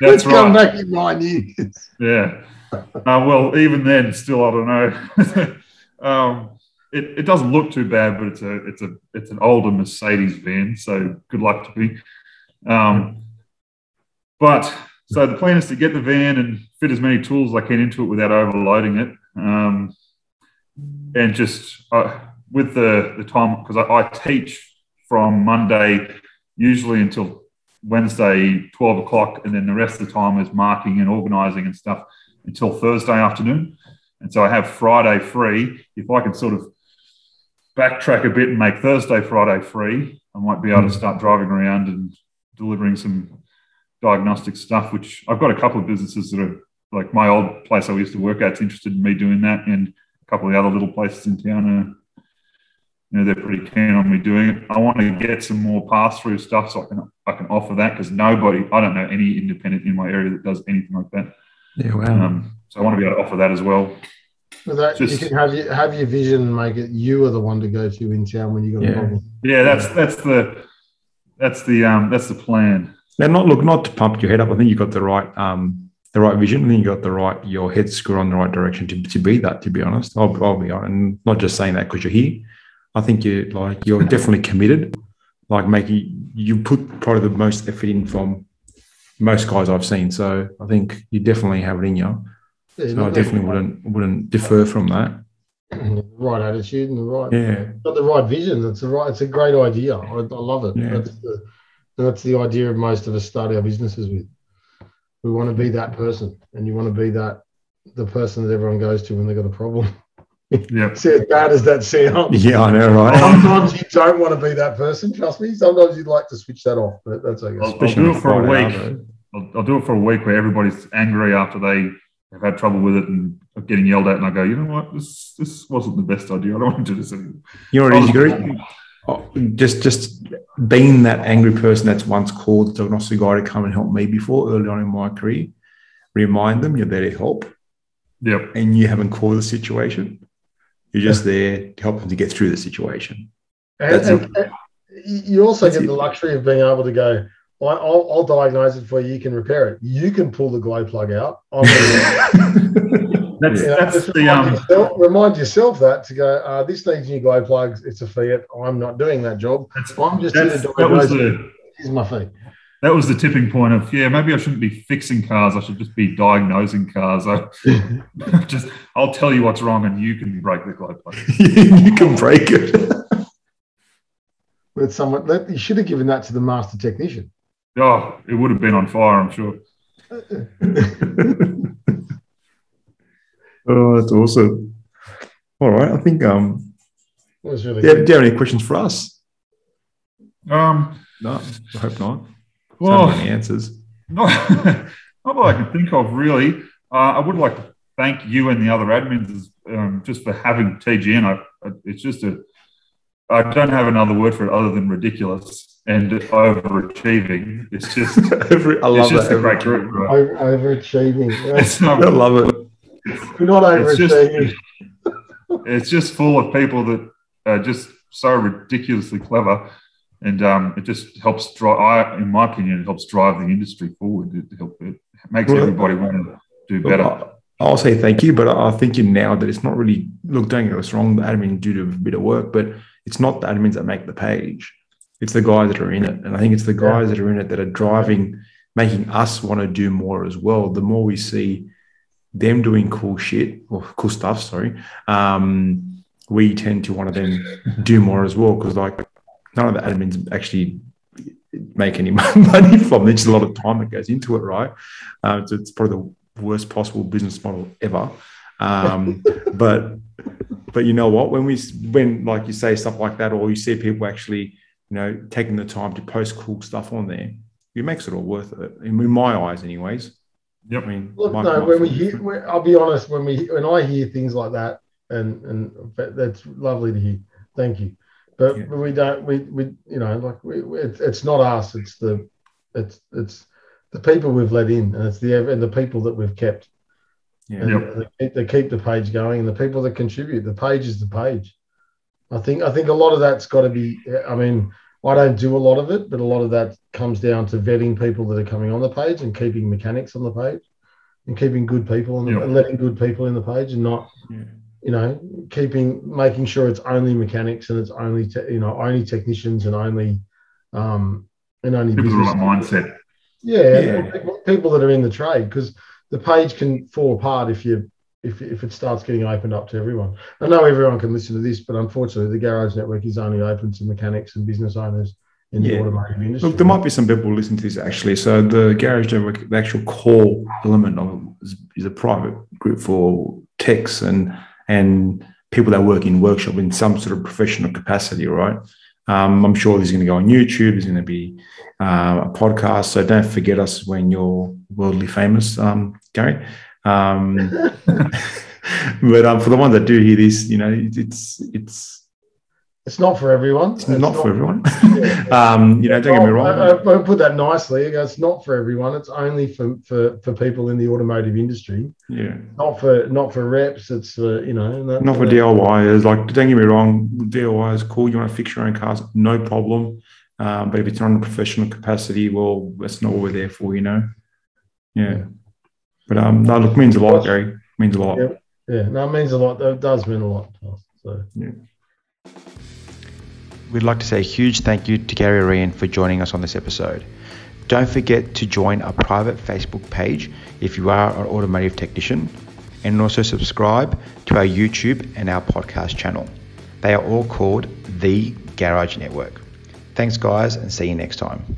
Let's come back in nine years. Yeah. Uh, well, even then, still, I don't know. um, it, it doesn't look too bad, but it's a it's a it's an older Mercedes van, so good luck to me. Um, but so the plan is to get the van and fit as many tools as I can into it without overloading it, um, and just uh, with the the time because I, I teach from Monday usually until Wednesday, 12 o'clock, and then the rest of the time is marking and organizing and stuff until Thursday afternoon. And so I have Friday free. If I can sort of backtrack a bit and make Thursday, Friday free, I might be able to start driving around and delivering some diagnostic stuff, which I've got a couple of businesses that are like my old place I used to work at's interested in me doing that, and a couple of the other little places in town are you know, they're pretty keen on me doing it. I want to get some more pass through stuff so I can I can offer that because nobody, I don't know any independent in my area that does anything like that. Yeah. Wow. Um, so I want to be able to offer that as well. With that, Just- you can have your have your vision and make it you are the one to go to in town when you got Yeah. a problem. Yeah, that's that's the that's the um that's the plan. Now, not look, not to pump your head up. I think you got the right, um, the right vision. I think you got the right, your head screw on the right direction to, to be that. To be honest, I'll, I'll be honest, and not just saying that because you're here. I think you like you're definitely committed. Like making you put probably the most effort in from most guys I've seen. So I think you definitely have it in you. Yeah, So I definitely wouldn't wouldn't defer from that. the right attitude and the right Yeah. got the right vision. It's a right. It's a great idea. I, I love it. Yeah. That's the that's the idea of most of us start our businesses with. We want to be that person, and you want to be that the person that everyone goes to when they got a problem. Yep. See, as bad as that sounds. Yeah, I know, right? Sometimes you don't want to be that person. Trust me. Sometimes you'd like to switch that off, but that's okay. I'll, I'll do it for a week. after. I'll, I'll do it for a week where everybody's angry after they have had trouble with it and are getting yelled at, and I go, you know what, this this wasn't the best idea. I don't want to do this anymore. You know what it is, Gary? Oh, just just being that angry person that's once called the diagnostic guy to come and help me before early on in my career, remind them you're there to help Yep. and you haven't caused the situation. You're just there to help them to get through the situation. And, That's and- and you also That's get it. the luxury of being able to go. I'll, I'll diagnose it for you. You can repair it. You can pull the glow plug out. That's you know, that's the remind, um yourself, remind yourself that to go. Uh, this needs new glow plugs. It's a Fiat. I'm not doing that job. that's, I'm just here to that's, that was the Here's my fee. that was the tipping point of yeah maybe I shouldn't be fixing cars. I should just be diagnosing cars. I just I'll tell you what's wrong and you can break the glow plug. you can break it. With someone, that, you should have given that to the master technician. Oh, it would have been on fire, I'm sure. oh, that's awesome. All right. I think um It was really do you, have, good. do you have any questions for us? Um, No, I hope not. well, so many answers. Not, not that I can think of, really. Uh, I would like to thank you and the other admins um, just for having TGN. I, I- it's just a, I don't have another word for it other than ridiculous and overachieving. It's just, Every, I it's love just that. a great group. Right? Over, overachieving. It's, I um, love it. We're not It's just- overachieving. it's just full of people that are just so ridiculously clever. And um, it just helps drive, I, in my opinion, it helps drive the industry forward. It, help, it makes Well, everybody want to do better. I'll say thank you, but I think you now that it's not really look. Don't get us wrong. The admin do do a bit of work, but it's not the admins that make the page. It's the guys that are in it, and I think it's the guys that are in it that are driving, making us want to do more as well. The more we see them doing cool shit or cool stuff, sorry, um, we tend to want to then do more as well because like none of the admins actually make any money from it. Just a lot of time that goes into it, right? Uh, so it's probably the worst possible business model ever. Um, but but you know what? When we when like you say stuff like that, or you see people actually you know taking the time to post cool stuff on there, it makes it all worth it. In my eyes, anyways. Yep. I mean, Look, my- no, my- when we hear, when, I'll be honest, when we when I hear things like that, and and that's lovely to hear. Thank you, but, Yeah. we don't, we we you know, like we, we it's, it's not us, it's the it's it's the people we've let in, and it's the and the people that we've kept, yeah. and Yep. they, keep- they keep the page going, and the people that contribute. The page is the page. I think I think a lot of that's got to be. I mean, I don't do a lot of it, but a lot of that comes down to vetting people that are coming on the page and keeping mechanics on the page and keeping good people on the, Yeah. and letting good people in the page and not, Yeah. you know, keeping making sure it's only mechanics and it's only te- you know only technicians and only um and only People with the business. right mindset. Yeah, Yeah. people- people that are in the trade because the page can fall apart if you if, if it starts getting opened up to everyone. I know everyone can listen to this, but unfortunately, the Garage Network is only open to mechanics and business owners in the automotive industry. Look, there might be some people listening to this actually. So the garage network, the actual core element of it is, is a private group for techs and and people that work in workshop in some sort of professional capacity, right? Um, I'm sure this is going to go on YouTube. There's going to be uh, a podcast. So don't forget us when you're worldly famous, um, Gary. Um, but um, for the ones that do hear this, you know, it- it's it's It's not for everyone. it's not for everyone. Yeah. um, you know, don't get me wrong. I, I- I put that nicely. It's not for everyone. It's only for, for, for people in the automotive industry. yeah. Not for not for reps. It's for you know. that- Not for DIYers. Like, don't get me wrong, DIY is cool. You want to fix your own cars, no problem. Um, but if it's not in a professional capacity, well, that's not what we're there for, you know. Yeah. But um, no, look, means a lot, Gary. Means a lot. Yeah. Yeah, no, it means a lot. It does mean a lot to us. So. We'd like to say a huge thank you to Gary ÓRiain for joining us on this episode. Don't forget to join our private Facebook page if you are an automotive technician, and also subscribe to our YouTube and our podcast channel. They are all called The Garage Network. Thanks, guys, and see you next time.